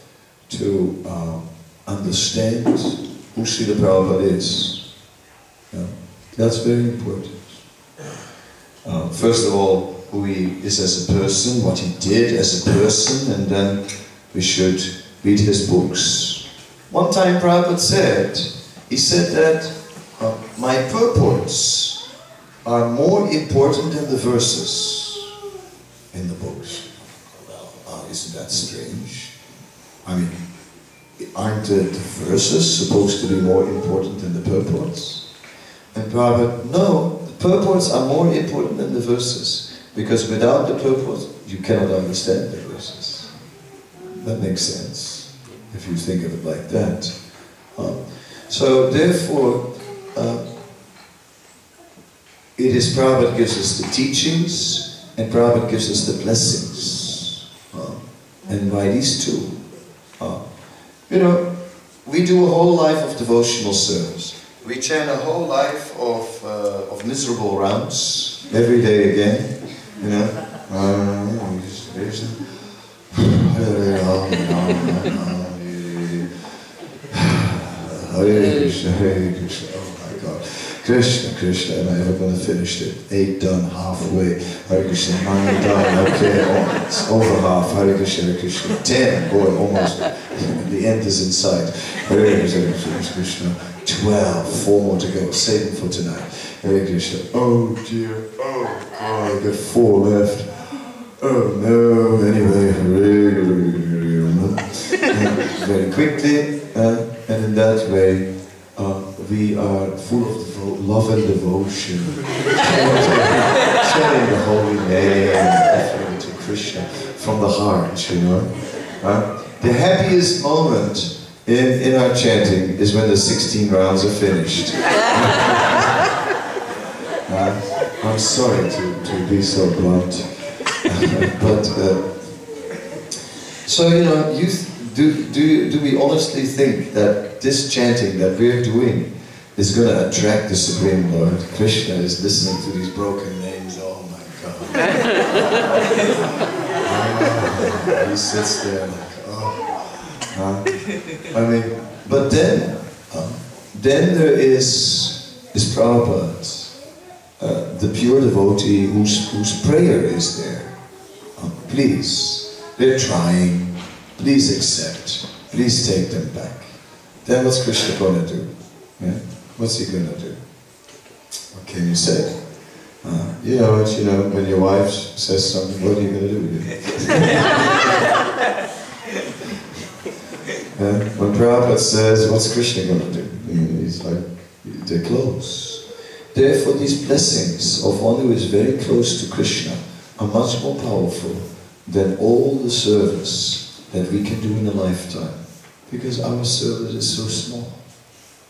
[SPEAKER 1] to uh, understand who Srila Prabhupada is. Yeah. That's very important. Uh, first of all, who he is as a person, what he did as a person, and then we should read his books. One time Prabhupada said, he said that uh, my purports are more important than the verses in the books. Well, uh, isn't that strange? I mean, aren't the verses supposed to be more important than the purports? And Prabhupada, no, the purports are more important than the verses. Because without the purports, you cannot understand the verses. That makes sense, if you think of it like that. Uh, so therefore, uh, it is Prabhupada gives us the teachings, and Prabhupada gives us the blessings. Uh, and by these two, uh, you know, we do a whole life of devotional service. We chant a whole life of, uh, of miserable rounds every day again. You know, uh, Hare Krishna, Hare Krishna, oh my God. Krishna, Krishna, am I ever going to finish it? Eight done, halfway. Hare Krishna, nine done, okay, oh, it's over half. Hare Krishna, Hare Krishna. Ten, boy, almost. The end is in sight. Hare Krishna, Hare Krishna. Twelve, four more to go. Save for tonight. Hare Krishna. Oh dear, oh God, I got four left. Oh no, anyway, very quickly, uh, and in that way, uh, we are full of love and devotion, chanting the holy name and offering to Krishna from the heart, you know. The happiest moment in, in our chanting is when the 16 rounds are finished. Uh, I'm sorry to, to be so blunt, but uh, so you know, you do do you, do we honestly think that this chanting that we're doing is going to attract the Supreme Lord? Krishna is listening to these broken names. Oh my God! Ah, he sits there like, oh. Huh? I mean, but then, uh, then there is is Prabhupada. uh, the pure devotee whose, whose prayer is there. Uh, please, they're trying. Please accept. Please take them back. Then what's Krishna going to do? Yeah? What's he going to do? What can you say? Uh, you know you know, when your wife says something, what are you to do? Uh, when Prabhupada says, what's Krishna going to do? He's like, they're close. Therefore, these blessings of one who is very close to Krishna are much more powerful than all the service that we can do in a lifetime. Because our service is so small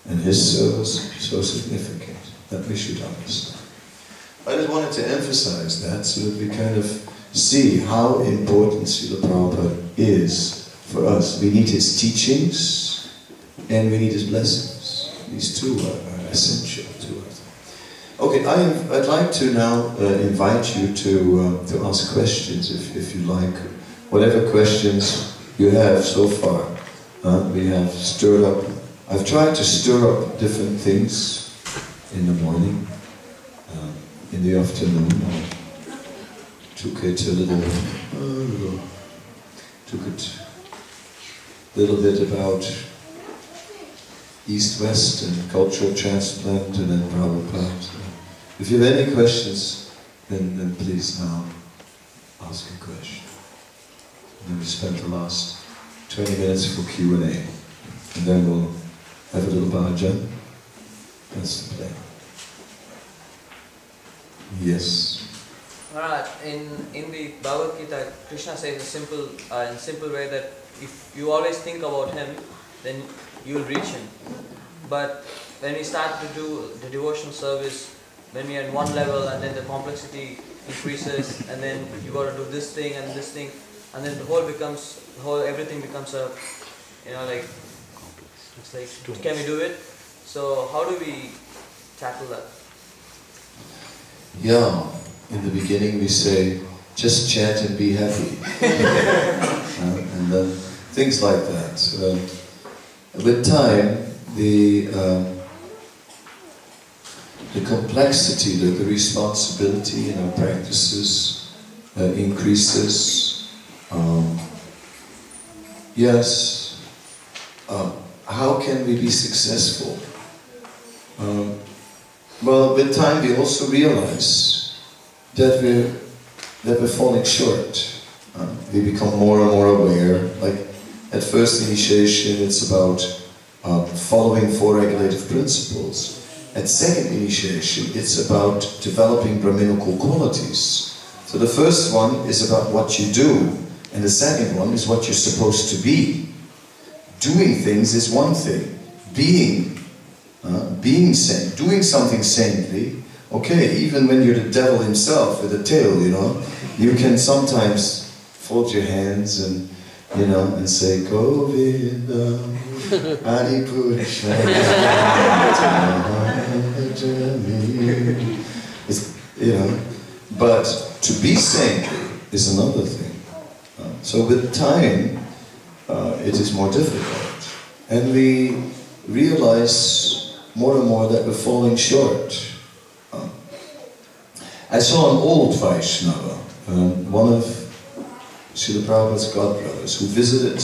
[SPEAKER 1] and his service so significant that we should understand. I just wanted to emphasize that so that we kind of see how important Srila Prabhupada is for us. We need his teachings and we need his blessings. These two are, are essential to us. Okay, I, would like to now uh, invite you to, uh, to ask questions if, if you like. Whatever questions you have so far. Uh, we have stirred up, I've tried to stir up different things in the morning, uh, in the afternoon. I took it a little, uh, took it a little bit about East-West and cultural transplant and then Prabhupada. If you have any questions, then, then please now ask a question. And then we spent the last 20 minutes for Q&A. And then we'll have a little bhajan. That's the plan. Yes.
[SPEAKER 5] Alright, in, in the Bhagavad Gita, Krishna says in a simple, uh, in simple way that if you always think about him, then you will reach him. But when we start to do the devotional service, when we are in one level and then the complexity increases and then you got to do this thing and this thing and then the whole becomes, the whole everything becomes a, you know, like, Complex. it's like, can we do it? So how do we tackle that?
[SPEAKER 1] Yeah, in the beginning we say, just chant and be happy. uh, and then things like that. with time, the um, the complexity, the, the responsibility in our practices uh, increases. Um, yes, uh, how can we be successful? Um, well, with time we also realize that we're that we're falling short. Uh, we become more and more aware. Like at first initiation, it's about uh, following four regulative principles. At second initiation, it's about developing Brahminical qualities. So the first one is about what you do, and the second one is what you're supposed to be. Doing things is one thing. Being, uh, being saint, doing something saintly, okay, even when you're the devil himself with a tail, you know, you can sometimes fold your hands and, you know, and say, Govinda, Adipurusha, you know, but to be saintly is another thing. So with time, uh, it is more difficult. And we realize more and more that we're falling short. Uh, I saw an old Vaishnava, um, one of Srila Prabhupada's godbrothers, who visited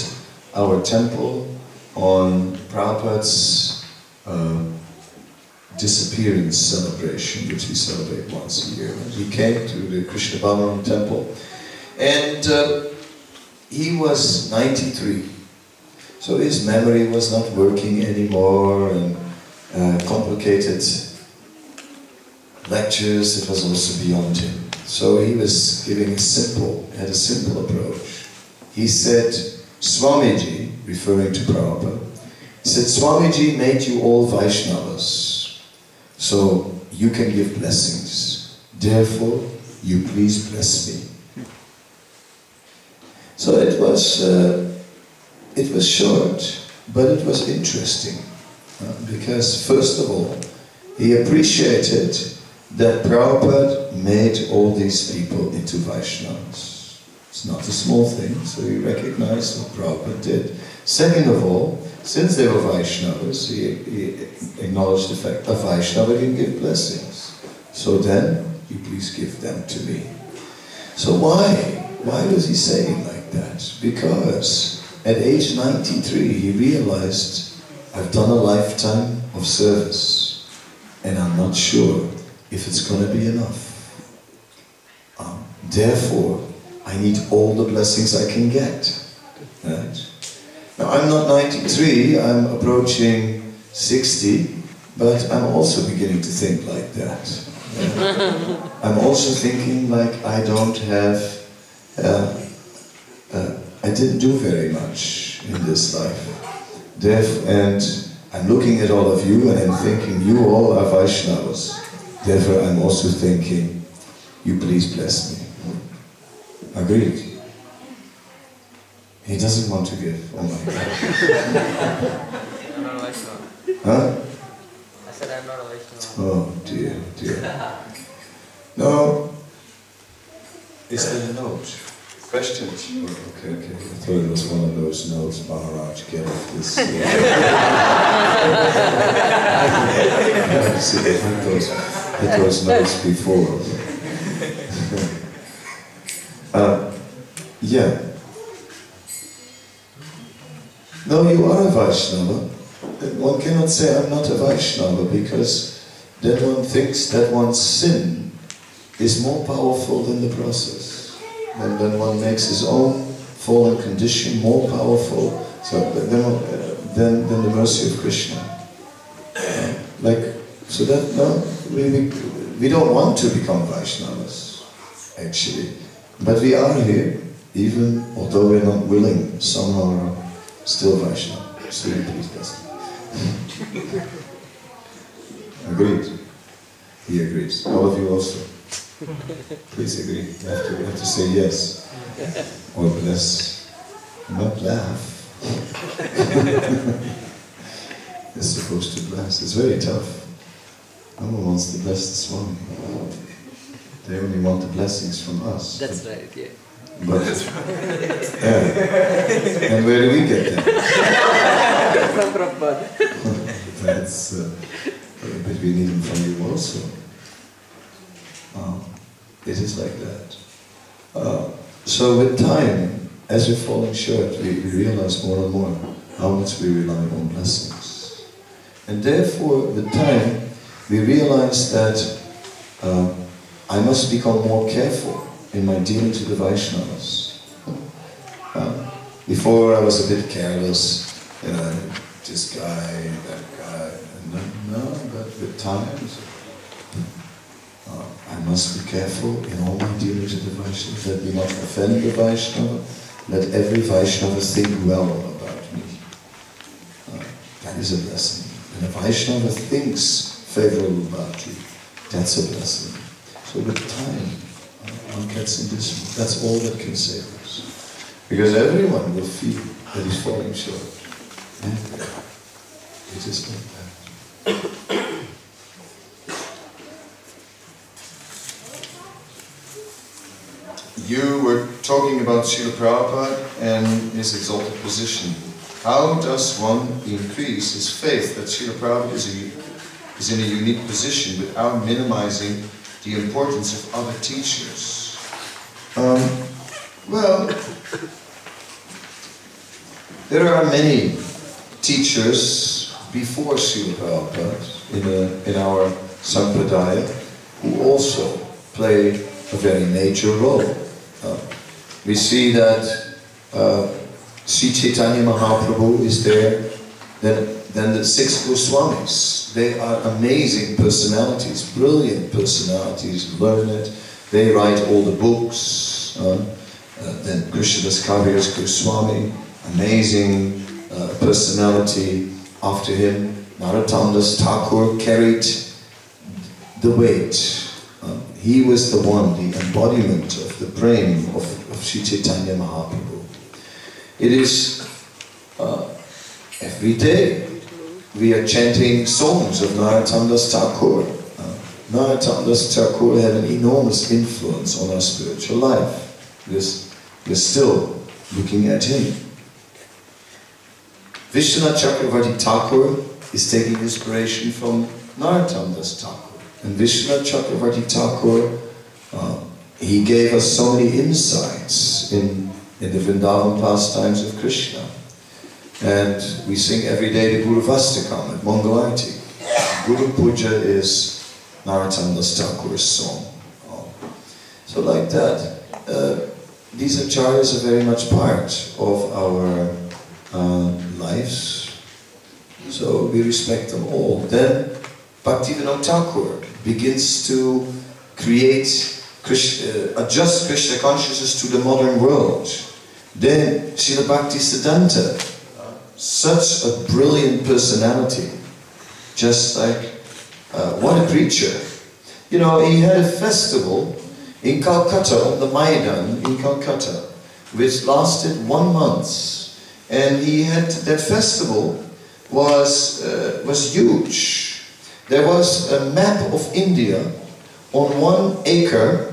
[SPEAKER 1] our temple on Prabhupada's uh, disappearance celebration, which we celebrate once a year. He came to the Krishna Balaram temple, and uh, he was 93. So his memory was not working anymore, and uh, complicated lectures, it was also beyond him. So he was giving a simple, had a simple approach. He said, Swamiji, referring to Prabhupada, said, Swamiji made you all Vaishnavas, so you can give blessings. Therefore, you please bless me. So it was, uh, it was short, but it was interesting. Uh, because first of all, he appreciated that Prabhupada made all these people into Vaishnavas. It's not a small thing, so he recognized what Prabhupada did. Second of all, since they were Vaishnavas, he, he acknowledged the fact a Vaishnava can give blessings. So then, you please give them to me. So why? Why was he saying like that? Because at age 93, he realized, I've done a lifetime of service, and I'm not sure if it's going to be enough. Um, therefore, I need all the blessings I can get. Right? Now, I'm not 93, I'm approaching 60, but I'm also beginning to think like that. I'm also thinking like I don't have, uh, uh, I didn't do very much in this life. Deaf, and I'm looking at all of you and I'm thinking you all are Vaishnavas. Therefore, I'm also thinking, you please bless me. Agreed. He doesn't want to give. Oh my God.
[SPEAKER 5] I'm not a Vaishnava.
[SPEAKER 1] Huh?
[SPEAKER 5] I said I'm not a Vaishnava.
[SPEAKER 1] Oh dear, dear. No. Is there a note? Questions? Oh, okay, okay. I thought it was one of those notes, Maharaj, get off this. See, I had those, had those notes before. uh, yeah. No, you are a Vaishnava. One cannot say I'm not a Vaishnava because then one thinks that one's sin is more powerful than the process. And then one makes his own fallen condition more powerful so then, uh, than, than the mercy of Krishna. Like, so that, no, we, we, don't want to become Vaishnavas, actually. But we are here, even although we're not willing, somehow other, still Vaishnava. So please bless. Agreed. He agrees. All of you also. Please agree. You have to, you have to say yes. Or bless. Not laugh. You're supposed to bless. It's very tough. No one wants to bless the Swami. They only want the blessings from us.
[SPEAKER 5] That's right, yeah.
[SPEAKER 1] But, yeah. And where do we get them?
[SPEAKER 5] From Prabhupada.
[SPEAKER 1] That's, uh, but we need them from you also. Um, it is like that. Uh, so with time, as we're falling short, we, we realize more and more how much we rely on blessings. And therefore, with time, we realize that uh, I must become more careful in my dealing to the Vaishnavas. Uh, before I was a bit careless, you know, this guy, that guy, and then, no, but with time, uh, I must be careful in all my dealings with the Vaishnavas, that we not offend the Vaishnava, let every Vaishnava think well about me. Uh, that is a blessing. When a Vaishnava thinks favorable about you, that's a blessing. So with time, uh, one gets in this, that's all that can save us. Because everyone will feel that he's falling short. Yeah. It is like that. You were talking about Srila Prabhupada and his exalted position. How does one increase his faith that Srila Prabhupada is, a, is in a unique position without minimizing the importance of other teachers? Um, well, there are many teachers before Srila Prabhupada in, a, in our Sampradaya who also play a very major role. Uh, we see that uh, Sri Chaitanya Mahaprabhu is there, then, then the six Goswamis. They are amazing personalities, brilliant personalities, learned. They write all the books. Uh, uh, then Krishnadas Kaviraj Goswami, amazing uh, personality. After him, Narottamdas Thakur carried the weight. He was the one, the embodiment of the brain of, of Sri Chaitanya Mahaprabhu. It is uh, every day we are chanting songs of Narottamdas Thakur. Uh, Narottamdas Thakur had an enormous influence on our spiritual life. Because we're still looking at him. Vishwanath Chakravarti Thakur is taking inspiration from Narottamdas Thakur. And Vishwanath Chakravarti Thakur, uh, he gave us so many insights in, in the Vrindavan pastimes of Krishna. And we sing every day the Gurvastakam at Mangalarti. Guru Puja is Narottam Das Thakur's song. So like that, uh, these acharyas are very much part of our uh, lives. So we respect them all. Then Bhaktivinoda Thakur begins to create, uh, adjust Krishna consciousness to the modern world. Then Srila Bhakti Siddhanta, such a brilliant personality, just like, uh, what a preacher. You know, he had a festival in Calcutta, the Maidan in Calcutta, which lasted one month. And he had, that festival was, uh, was huge. There was a map of India on one acre,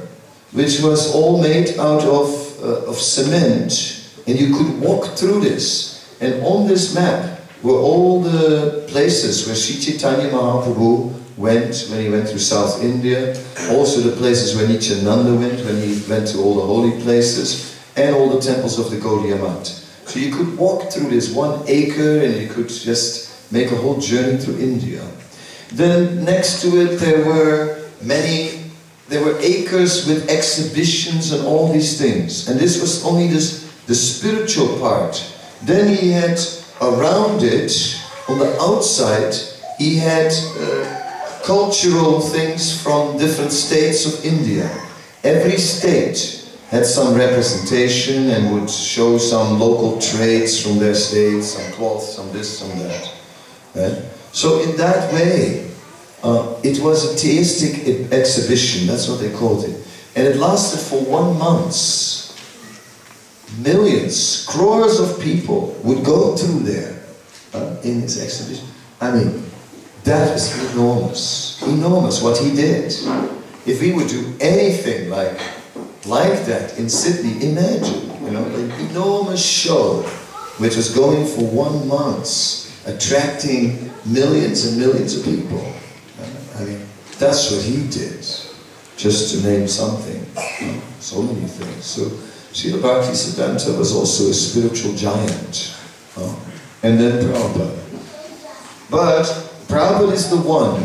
[SPEAKER 1] which was all made out of, uh, of cement, and you could walk through this. And on this map were all the places where Sri Chaitanya Mahaprabhu went when he went through South India, also the places where Nityananda went when he went to all the holy places, and all the temples of the Gaudiya Math. So you could walk through this one acre and you could just make a whole journey through India. Then next to it there were many, there were acres with exhibitions and all these things. And this was only this, the spiritual part. Then he had around it, on the outside, he had uh, cultural things from different states of India. Every state had some representation and would show some local traits from their state, some cloth, some this, some that. Right? So in that way, uh, it was a theistic exhibition, that's what they called it. And it lasted for one month. Millions, crores of people would go through there uh, in this exhibition. I mean, that is enormous, enormous what he did. If we would do anything like like that in Sydney, imagine, you know, an enormous show which was going for one month, attracting millions and millions of people. I mean, that's what he did, just to name something. So many things. So Srila Bhakti Siddhanta was also a spiritual giant. And then Prabhupada. But Prabhupada is the one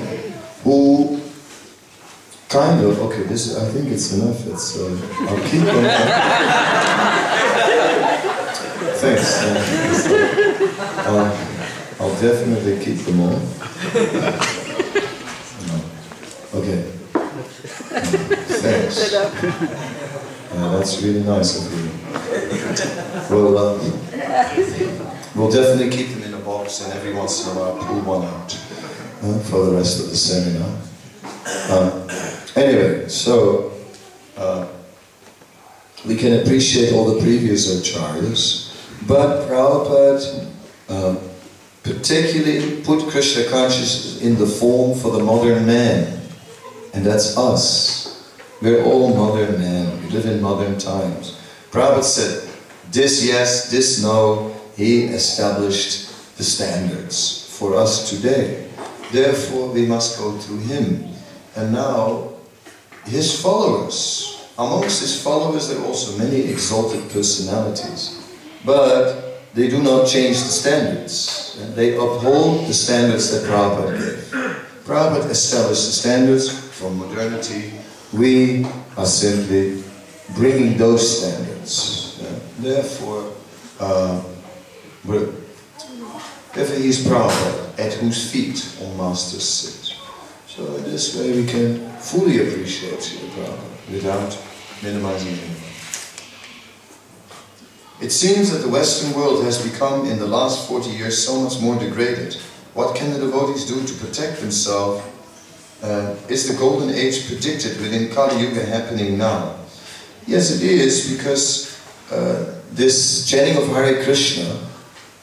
[SPEAKER 1] who kind of, okay, this I think it's enough. It's, uh, I'll keep them. Thanks. uh, uh, I'll definitely keep them all. No. Okay. Thanks. Uh, that's really nice of you. We'll, uh, we'll definitely keep them in a box and every once in a while pull one out uh, for the rest of the seminar. Um, anyway, so uh, we can appreciate all the previous acharyas, but Prabhupada um, particularly put Krishna consciousness in the form for the modern man, and that's us. We're all modern men. We live in modern times. Prabhupada said, this yes, this no. He established the standards for us today. Therefore, we must go through him. And now, his followers, amongst his followers, there are also many exalted personalities. But they do not change the standards. They uphold the standards that Prabhupada gave. Prabhupada established the standards for modernity. We are simply bringing those standards. Therefore, uh, therefore he is Prabhupada, at whose feet all masters sit. So in this way we can fully appreciate Srila Prabhupada without minimizing him. It seems that the Western world has become, in the last 40 years, so much more degraded. What can the devotees do to protect themselves? Uh, is the golden age predicted within Kali Yuga happening now? Yes, it is, because uh, this chanting of Hare Krishna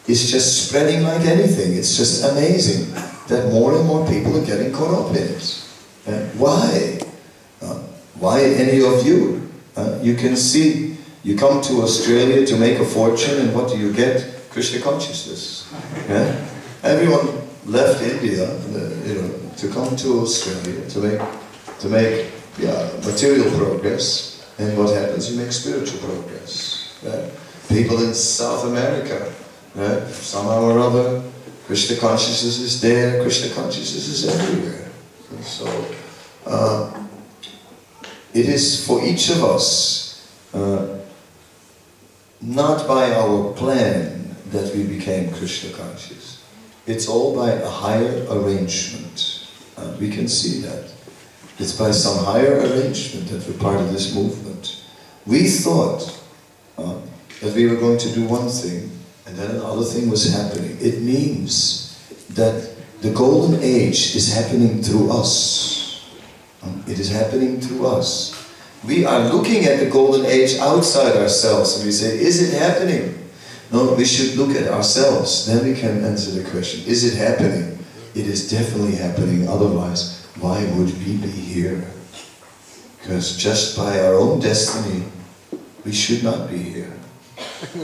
[SPEAKER 1] is just spreading like anything. It's just amazing that more and more people are getting caught up in it. Uh, why? Uh, why any of you? Uh, you can see, you come to Australia to make a fortune, and what do you get? Krishna consciousness. Yeah? Everyone left India, uh, you know, to come to Australia to make to make yeah, material progress, and what happens? You make spiritual progress. People in South America, somehow or other, Krishna consciousness is there, Krishna consciousness is everywhere. And so, uh, it is for each of us, uh, not by our plan that we became Krishna conscious. It's all by a higher arrangement. Uh, we can see that. It's by some higher arrangement that we're part of this movement. We thought uh, that we were going to do one thing, and then another thing was happening. It means that the golden age is happening through us. It is happening through us. We are looking at the golden age outside ourselves, and we say, is it happening? No, we should look at ourselves. Then we can answer the question, is it happening? It is definitely happening, otherwise why would we be here? Because just by our own destiny, we should not be here.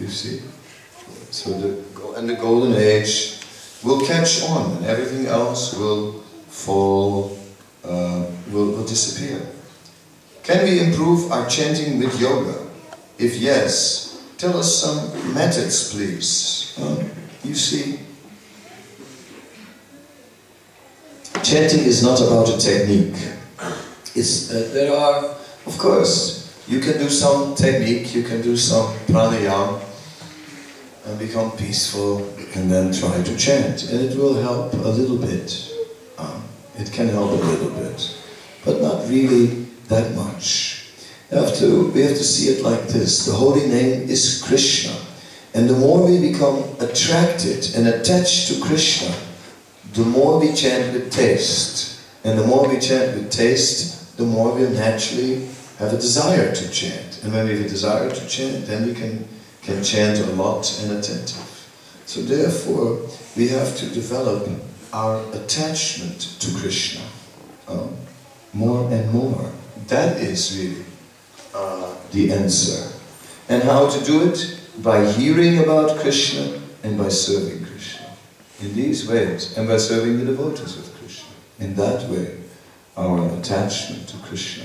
[SPEAKER 1] you see? So the, and the golden age will catch on and everything else will fall, uh, will, will disappear. Can we improve our chanting with yoga? If yes, tell us some methods, please. Um, you see, chanting is not about a technique. It's, uh, there are, of course, you can do some technique, you can do some pranayama and become peaceful and then try to chant. And it will help a little bit. It can help a little bit, but not really that much. You have to, we have to see it like this. The holy name is Krishna. And the more we become attracted and attached to Krishna, the more we chant with taste. And the more we chant with taste, the more we'll naturally have a desire to chant. And when we have a desire to chant, then we can, can chant a lot and attentive. So therefore, we have to develop our attachment to Krishna um, more and more. That is really uh, the answer. And how to do it? By hearing about Krishna and by serving Krishna. In these ways, and by serving the devotees of Krishna. In that way, our attachment to Krishna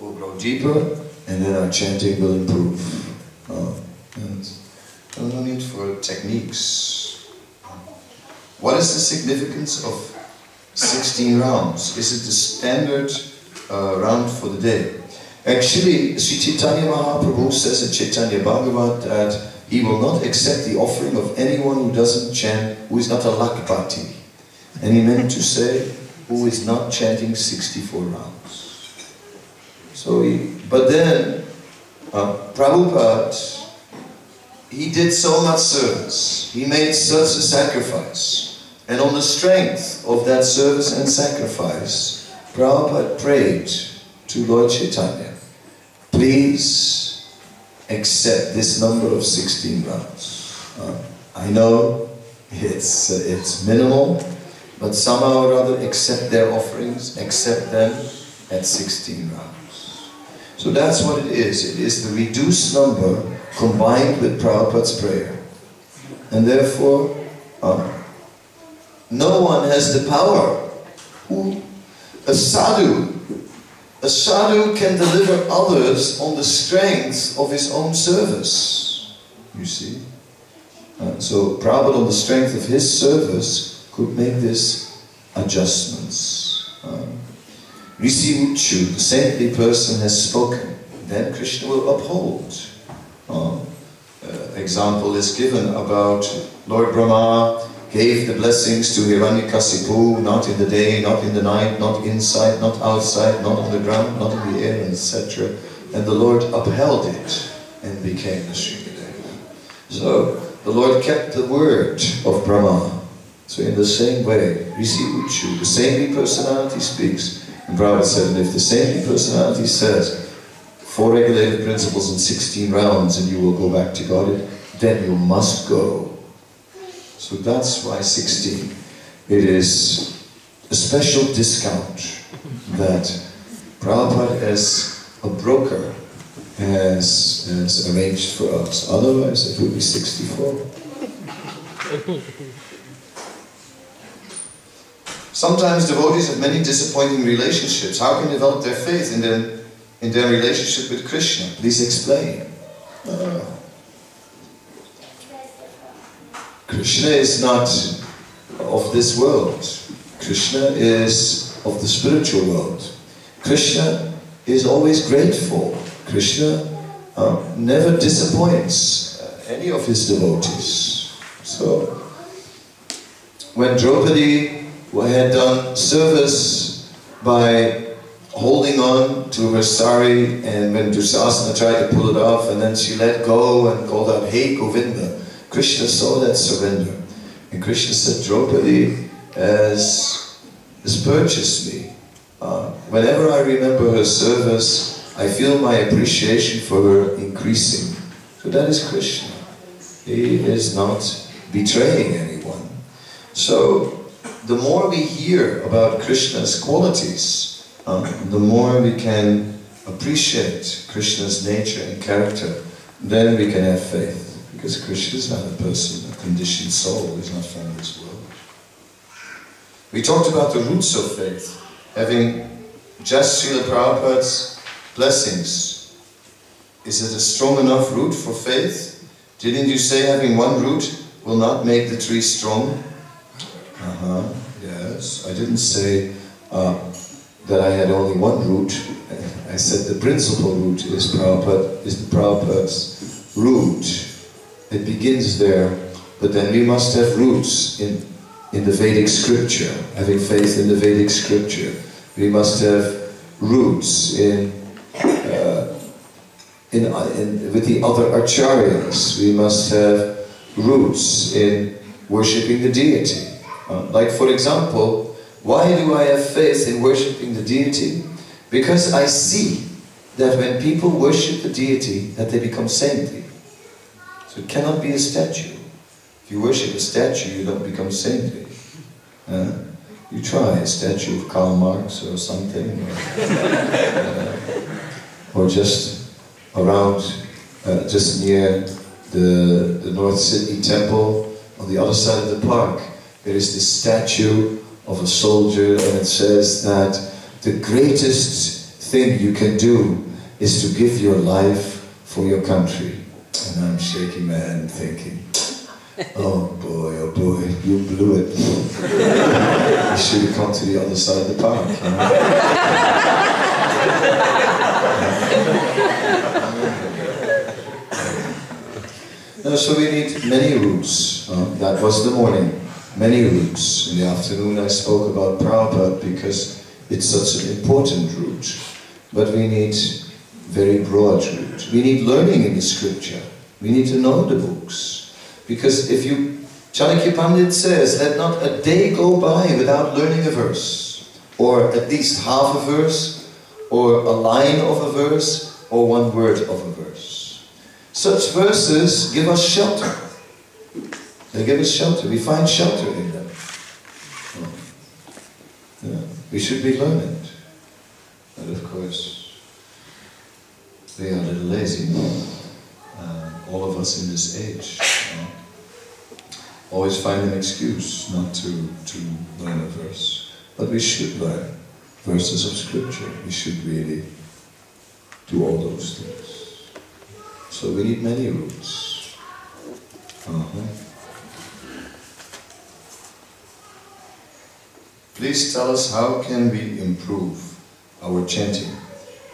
[SPEAKER 1] will grow deeper, and then our chanting will improve. Uh, and no need for techniques. What is the significance of 16 rounds? Is it the standard uh, round for the day? Actually, Sri Chaitanya Mahaprabhu says in Chaitanya Bhagavat that he will not accept the offering of anyone who doesn't chant, who is not a lakpati. And he meant to say, who is not chanting 64 rounds. So he, but then, uh, Prabhupada, he did so much service. He made such a sacrifice. And on the strength of that service and sacrifice, Prabhupada prayed to Lord Chaitanya, please accept this number of 16 rounds. Uh, I know it's, uh, it's minimal, but somehow or other accept their offerings, accept them at 16 rounds. So that's what it is. It is the reduced number combined with Prabhupada's prayer. And therefore, uh, no one has the power. Who, a sadhu, a sadhu can deliver others on the strength of his own service. You see? Uh, so Prabhupada on the strength of his service could make this adjustments. Um, Rishi Uchu, the saintly person, has spoken. Then Krishna will uphold. Um, uh, example is given about Lord Brahma gave the blessings to Hiranyakasipu, not in the day, not in the night, not inside, not outside, not on the ground, not in the air, etc. And the Lord upheld it and became the Nrsimhadeva. So the Lord kept the word of Brahma. So in the same way, Rishi Uchu, the same personality speaks. And Prabhupada said, if the same personality says, four regulated principles in 16 rounds and you will go back to God, then you must go. So that's why 16. It is a special discount that Prabhupada as a broker has, has arranged for us. Otherwise it would be 64. Sometimes devotees have many disappointing relationships. How can they develop their faith in their, in their relationship with Krishna? Please explain. Ah. Krishna is not of this world. Krishna is of the spiritual world. Krishna is always grateful. Krishna uh, never disappoints uh, any of his devotees. So, when Draupadi had done service by holding on to her sari, and when Dushasana tried to pull it off, and then she let go and called out, Hey Govinda, Krishna saw that surrender. And Krishna said, Draupadi has, has purchased me. Uh, whenever I remember her service, I feel my appreciation for her increasing. So that is Krishna. He is not betraying anyone. So the more we hear about Krishna's qualities, uh, the more we can appreciate Krishna's nature and character, then we can have faith. Because Krishna is not a person, a conditioned soul, he's not from this world. We talked about the roots of faith, having just Srila Prabhupada's blessings. Is it a strong enough root for faith? Didn't you say having one root will not make the tree strong? Uh-huh, yes. I didn't say uh, that I had only one root. I said the principal root is Prabhupada, is the Prabhupada's root. It begins there, but then we must have roots in, in the Vedic scripture, having faith in the Vedic scripture. We must have roots in, uh, in, in, with the other acharyas. We must have roots in worshipping the deity. Uh, like for example, why do I have faith in worshipping the deity? Because I see that when people worship the deity, that they become saintly. So it cannot be a statue. If you worship a statue, you don't become saintly. Uh, you try a statue of Karl Marx or something, or, uh, or just around, uh, just near the, the North Sydney Temple, on the other side of the park, there is this statue of a soldier and it says that the greatest thing you can do is to give your life for your country. And I'm shaking my head thinking, oh boy, oh boy, you blew it. you should have come to the other side of the park. You know? no, so we need many roots. That was the morning many roots. In the afternoon I spoke about Prabhupada because it's such an important root. But we need very broad root. We need learning in the scripture. We need to know the books. Because if you, Chanakya Pandit says, let not a day go by without learning a verse. Or at least half a verse, or a line of a verse, or one word of a verse. Such verses give us shelter. They give us shelter. We find shelter in them. Hmm. Yeah. We should be learned. But of course, we are a little lazy. Uh, all of us in this age. Always find an excuse not to, to learn a verse. But we should learn verses of scripture. We should really do all those things. So we need many roots. Uh-huh. Please tell us how can we improve our chanting?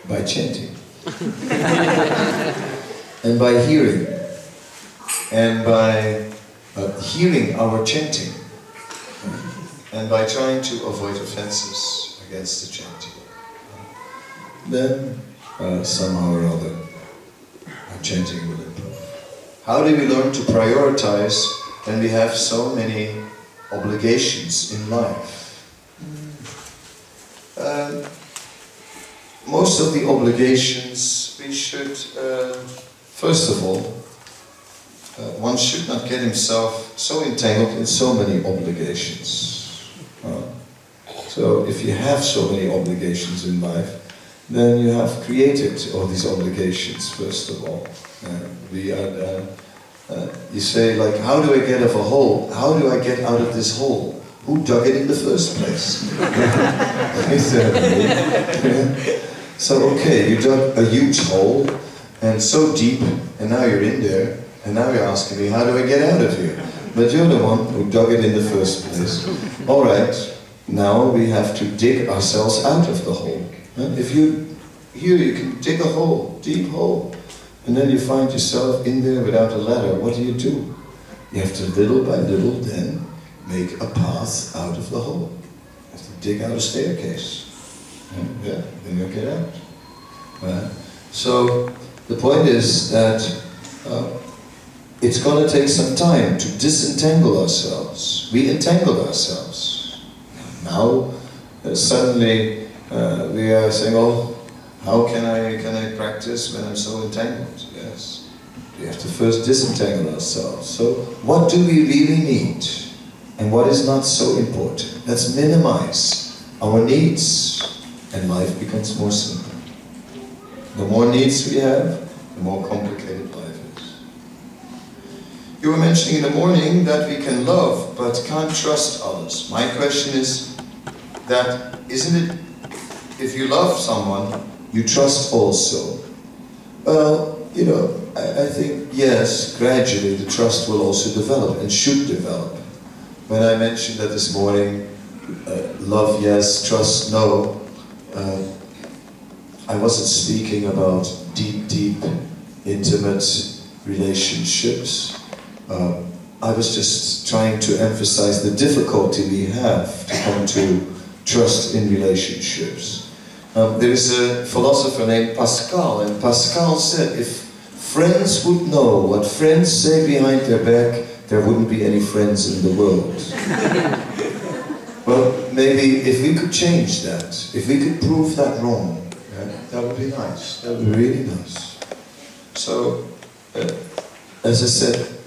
[SPEAKER 1] By chanting. and by hearing. And by uh, hearing our chanting. And by trying to avoid offenses against the chanting. Then, uh, somehow or other, our chanting will improve. How do we learn to prioritize when we have so many obligations in life? Uh, most of the obligations we should, uh, first of all, uh, one should not get himself so entangled in so many obligations. Uh, so if you have so many obligations in life, then you have created all these obligations, first of all. Uh, we are, uh, you say like, how do I get out of a hole? How do I get out of this hole? who dug it in the first place? So, okay, you dug a huge hole, and so deep, and now you're in there, and now you're asking me, how do I get out of here? But you're the one who dug it in the first place. All right, now we have to dig ourselves out of the hole. If you, here you can dig a hole, deep hole, and then you find yourself in there without a ladder. What do you do? You have to little by little then make a path out of the hole. You have to dig out a staircase. Yeah, then you'll get out. Right? So the point is that uh, it's going to take some time to disentangle ourselves. We entangled ourselves. Now, uh, suddenly, uh, we are saying, "Oh, how can I can I practice when I'm so entangled?" Yes, we have to first disentangle ourselves. So, what do we really need, and what is not so important? Let's minimize our needs, and life becomes more simple. The more needs we have, the more complicated life is. You were mentioning in the morning that we can love but can't trust others. My question is that isn't it if you love someone, you trust also? Well, you know, I, I think yes, gradually the trust will also develop and should develop. When I mentioned that this morning, uh, love yes, trust no, uh, I wasn't speaking about deep, deep, intimate relationships. Uh, I was just trying to emphasize the difficulty we have to come to trust in relationships. Um, there is a philosopher named Pascal, and Pascal said if friends would know what friends say behind their back, there wouldn't be any friends in the world. well, maybe if we could change that, if we could prove that wrong, yeah, that would be nice. That would be really nice. So, uh, as I said,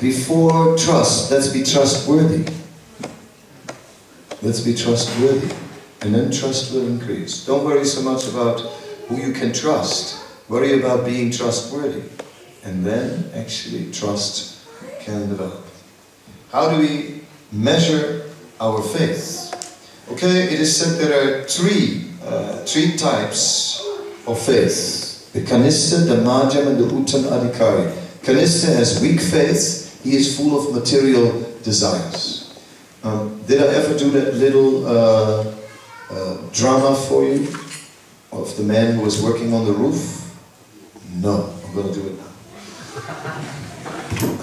[SPEAKER 1] before trust, let's be trustworthy. Let's be trustworthy. And then trust will increase. Don't worry so much about who you can trust. Worry about being trustworthy. And then actually trust can develop. How do we measure our faith? Okay, it is said there are three, uh, three types of faith. The Kanista, the Madhyam, and the Uttam Adhikari. Kanista has weak faith. He is full of material desires. Um, did I ever do that little uh, uh, drama for you of the man who was working on the roof? No, I'm going to do it now.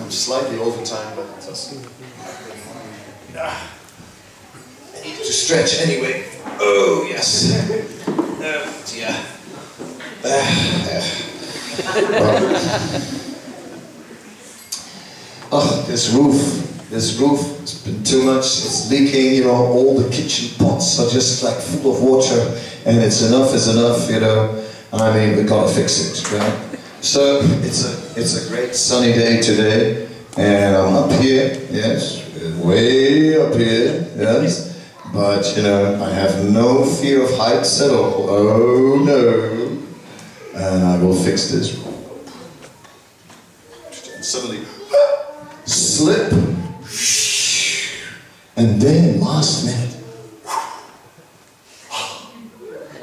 [SPEAKER 1] I'm slightly over time, but it doesn't. Ah. I need to stretch anyway. Oh, yes. Oh, dear. oh, this roof, this roof has been too much, it's leaking, you know, all the kitchen pots are just like full of water, and it's enough is enough, you know. I mean, we've gotta fix it, right? So, it's a, it's a great sunny day today, and I'm up here, yes, way up here, yes. But, you know, I have no fear of heights at all. Oh, no. And I will fix this. And suddenly, slip. And then, last minute,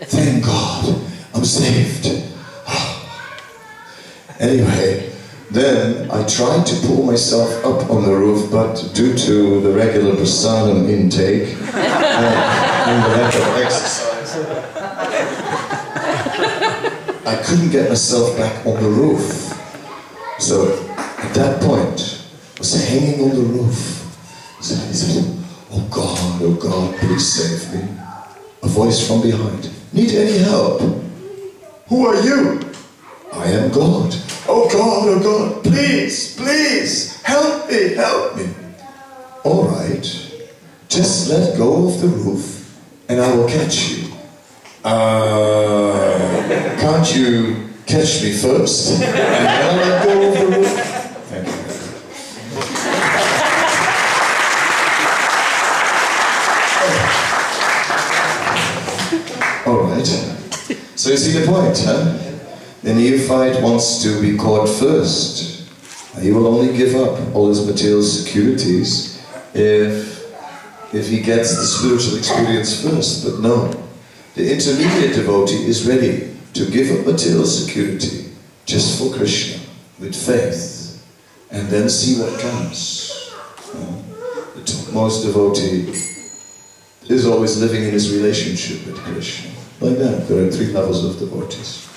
[SPEAKER 1] thank God, I'm saved. Anyway, then I tried to pull myself up on the roof, but due to the regular prasadam intake and, and the lack of exercise, I couldn't get myself back on the roof. So at that point, I was hanging on the roof. I said, Oh God, oh God, please save me. A voice from behind. Need any help? Who are you? I am God. Oh God, oh God, please, please, help me, help me. All right, just let go of the roof and I will catch you. Uh, can't you catch me first? And then let go of the roof? All right. So you see the point, huh? The neophyte wants to be caught first. He will only give up all his material securities if if he gets the spiritual experience first. But no, the intermediate devotee is ready to give up material security just for Krishna with faith and then see what comes. The topmost devotee is always living in his relationship with Krishna. Like that, there are three levels of devotees.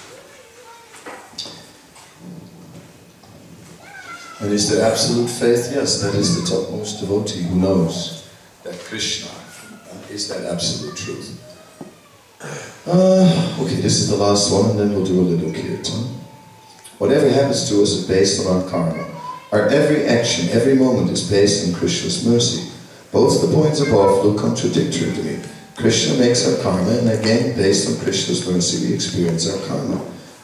[SPEAKER 1] And is there absolute faith? Yes, that is the topmost devotee who knows that Krishna is that absolute truth. Uh, okay, this is the last one, and then we'll do a little kirtan. Whatever happens to us is based on our karma. Our every action, every moment is based on Krishna's mercy. Both the points above look contradictory to me. Krishna makes our karma, and again, based on Krishna's mercy, we experience our karma.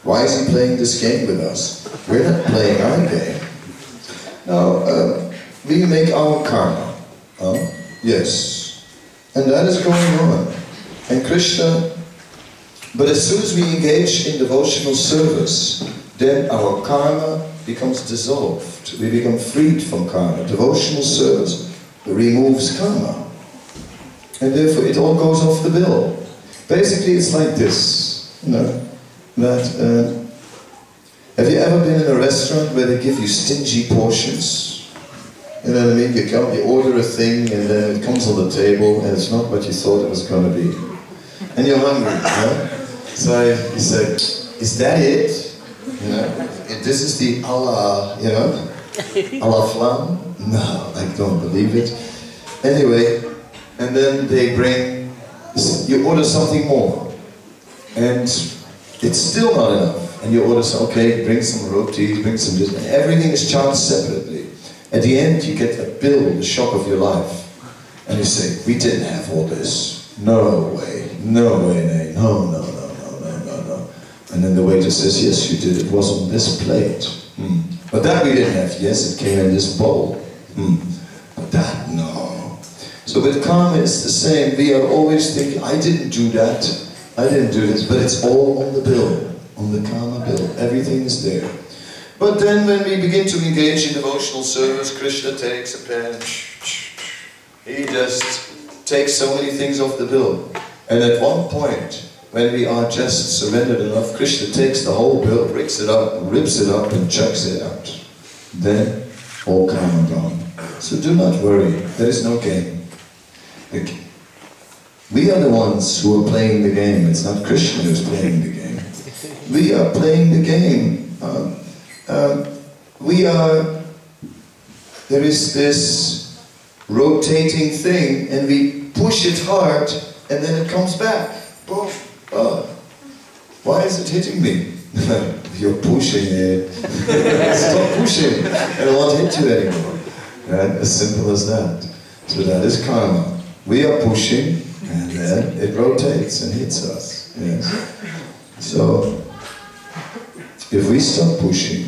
[SPEAKER 1] Why is he playing this game with us? We're not playing our game. Now, uh, we make our karma. Huh? Yes. And that is going on. And Krishna, but as soon as we engage in devotional service, then our karma becomes dissolved. We become freed from karma. Devotional service removes karma. And therefore it all goes off the bill. Basically it's like this, you know, that, uh, have you ever been in a restaurant where they give you stingy portions? You know what I mean? You come, you order a thing and then it comes on the table and it's not what you thought it was going to be. And you're hungry, you know? So you say, is that it? You know, this is the Allah, you know, Allah flam? No, I don't believe it. Anyway, and then they bring, you order something more, and it's still not enough. And you order some, okay, bring some roti, bring some this, and everything is charged separately. At the end, you get a bill, the shock of your life, and you say, we didn't have all this. No way, no way, no, no, no, no, no, no, no. And then the waiter says, yes, you did. It was on this plate. Hmm. But that we didn't have. Yes, it came in this bowl. Hmm. But that, no. So with karma, it's the same. We are always thinking, I didn't do that. I didn't do this. But it's all on the bill, on the karma bill. Everything is there. But then when we begin to engage in devotional service, Krishna takes a pen. He just takes so many things off the bill. And at one point, when we are just surrendered enough, Krishna takes the whole bill, breaks it up, rips it up, and chucks it out. Then all karma gone. So do not worry, there is no game. We are the ones who are playing the game. It's not Krishna who's playing the game. We are playing the game. Um, um, we are, there is this rotating thing and we push it hard and then it comes back. Boom. Oh, why is it hitting me? You're pushing it. Stop pushing. I won't hit you anymore. Right? As simple as that. So that is karma. We are pushing and then it rotates and hits us. Yes. So if we stop pushing,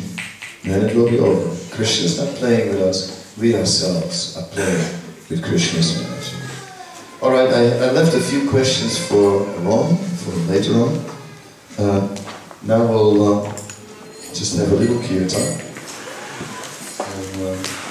[SPEAKER 1] then it will be over. Krishna is not playing with us. We ourselves are playing with Krishna's energy. All right, I, I left a few questions for Ron, for later on. Uh, now we'll uh, just have a little kirtan. And, uh,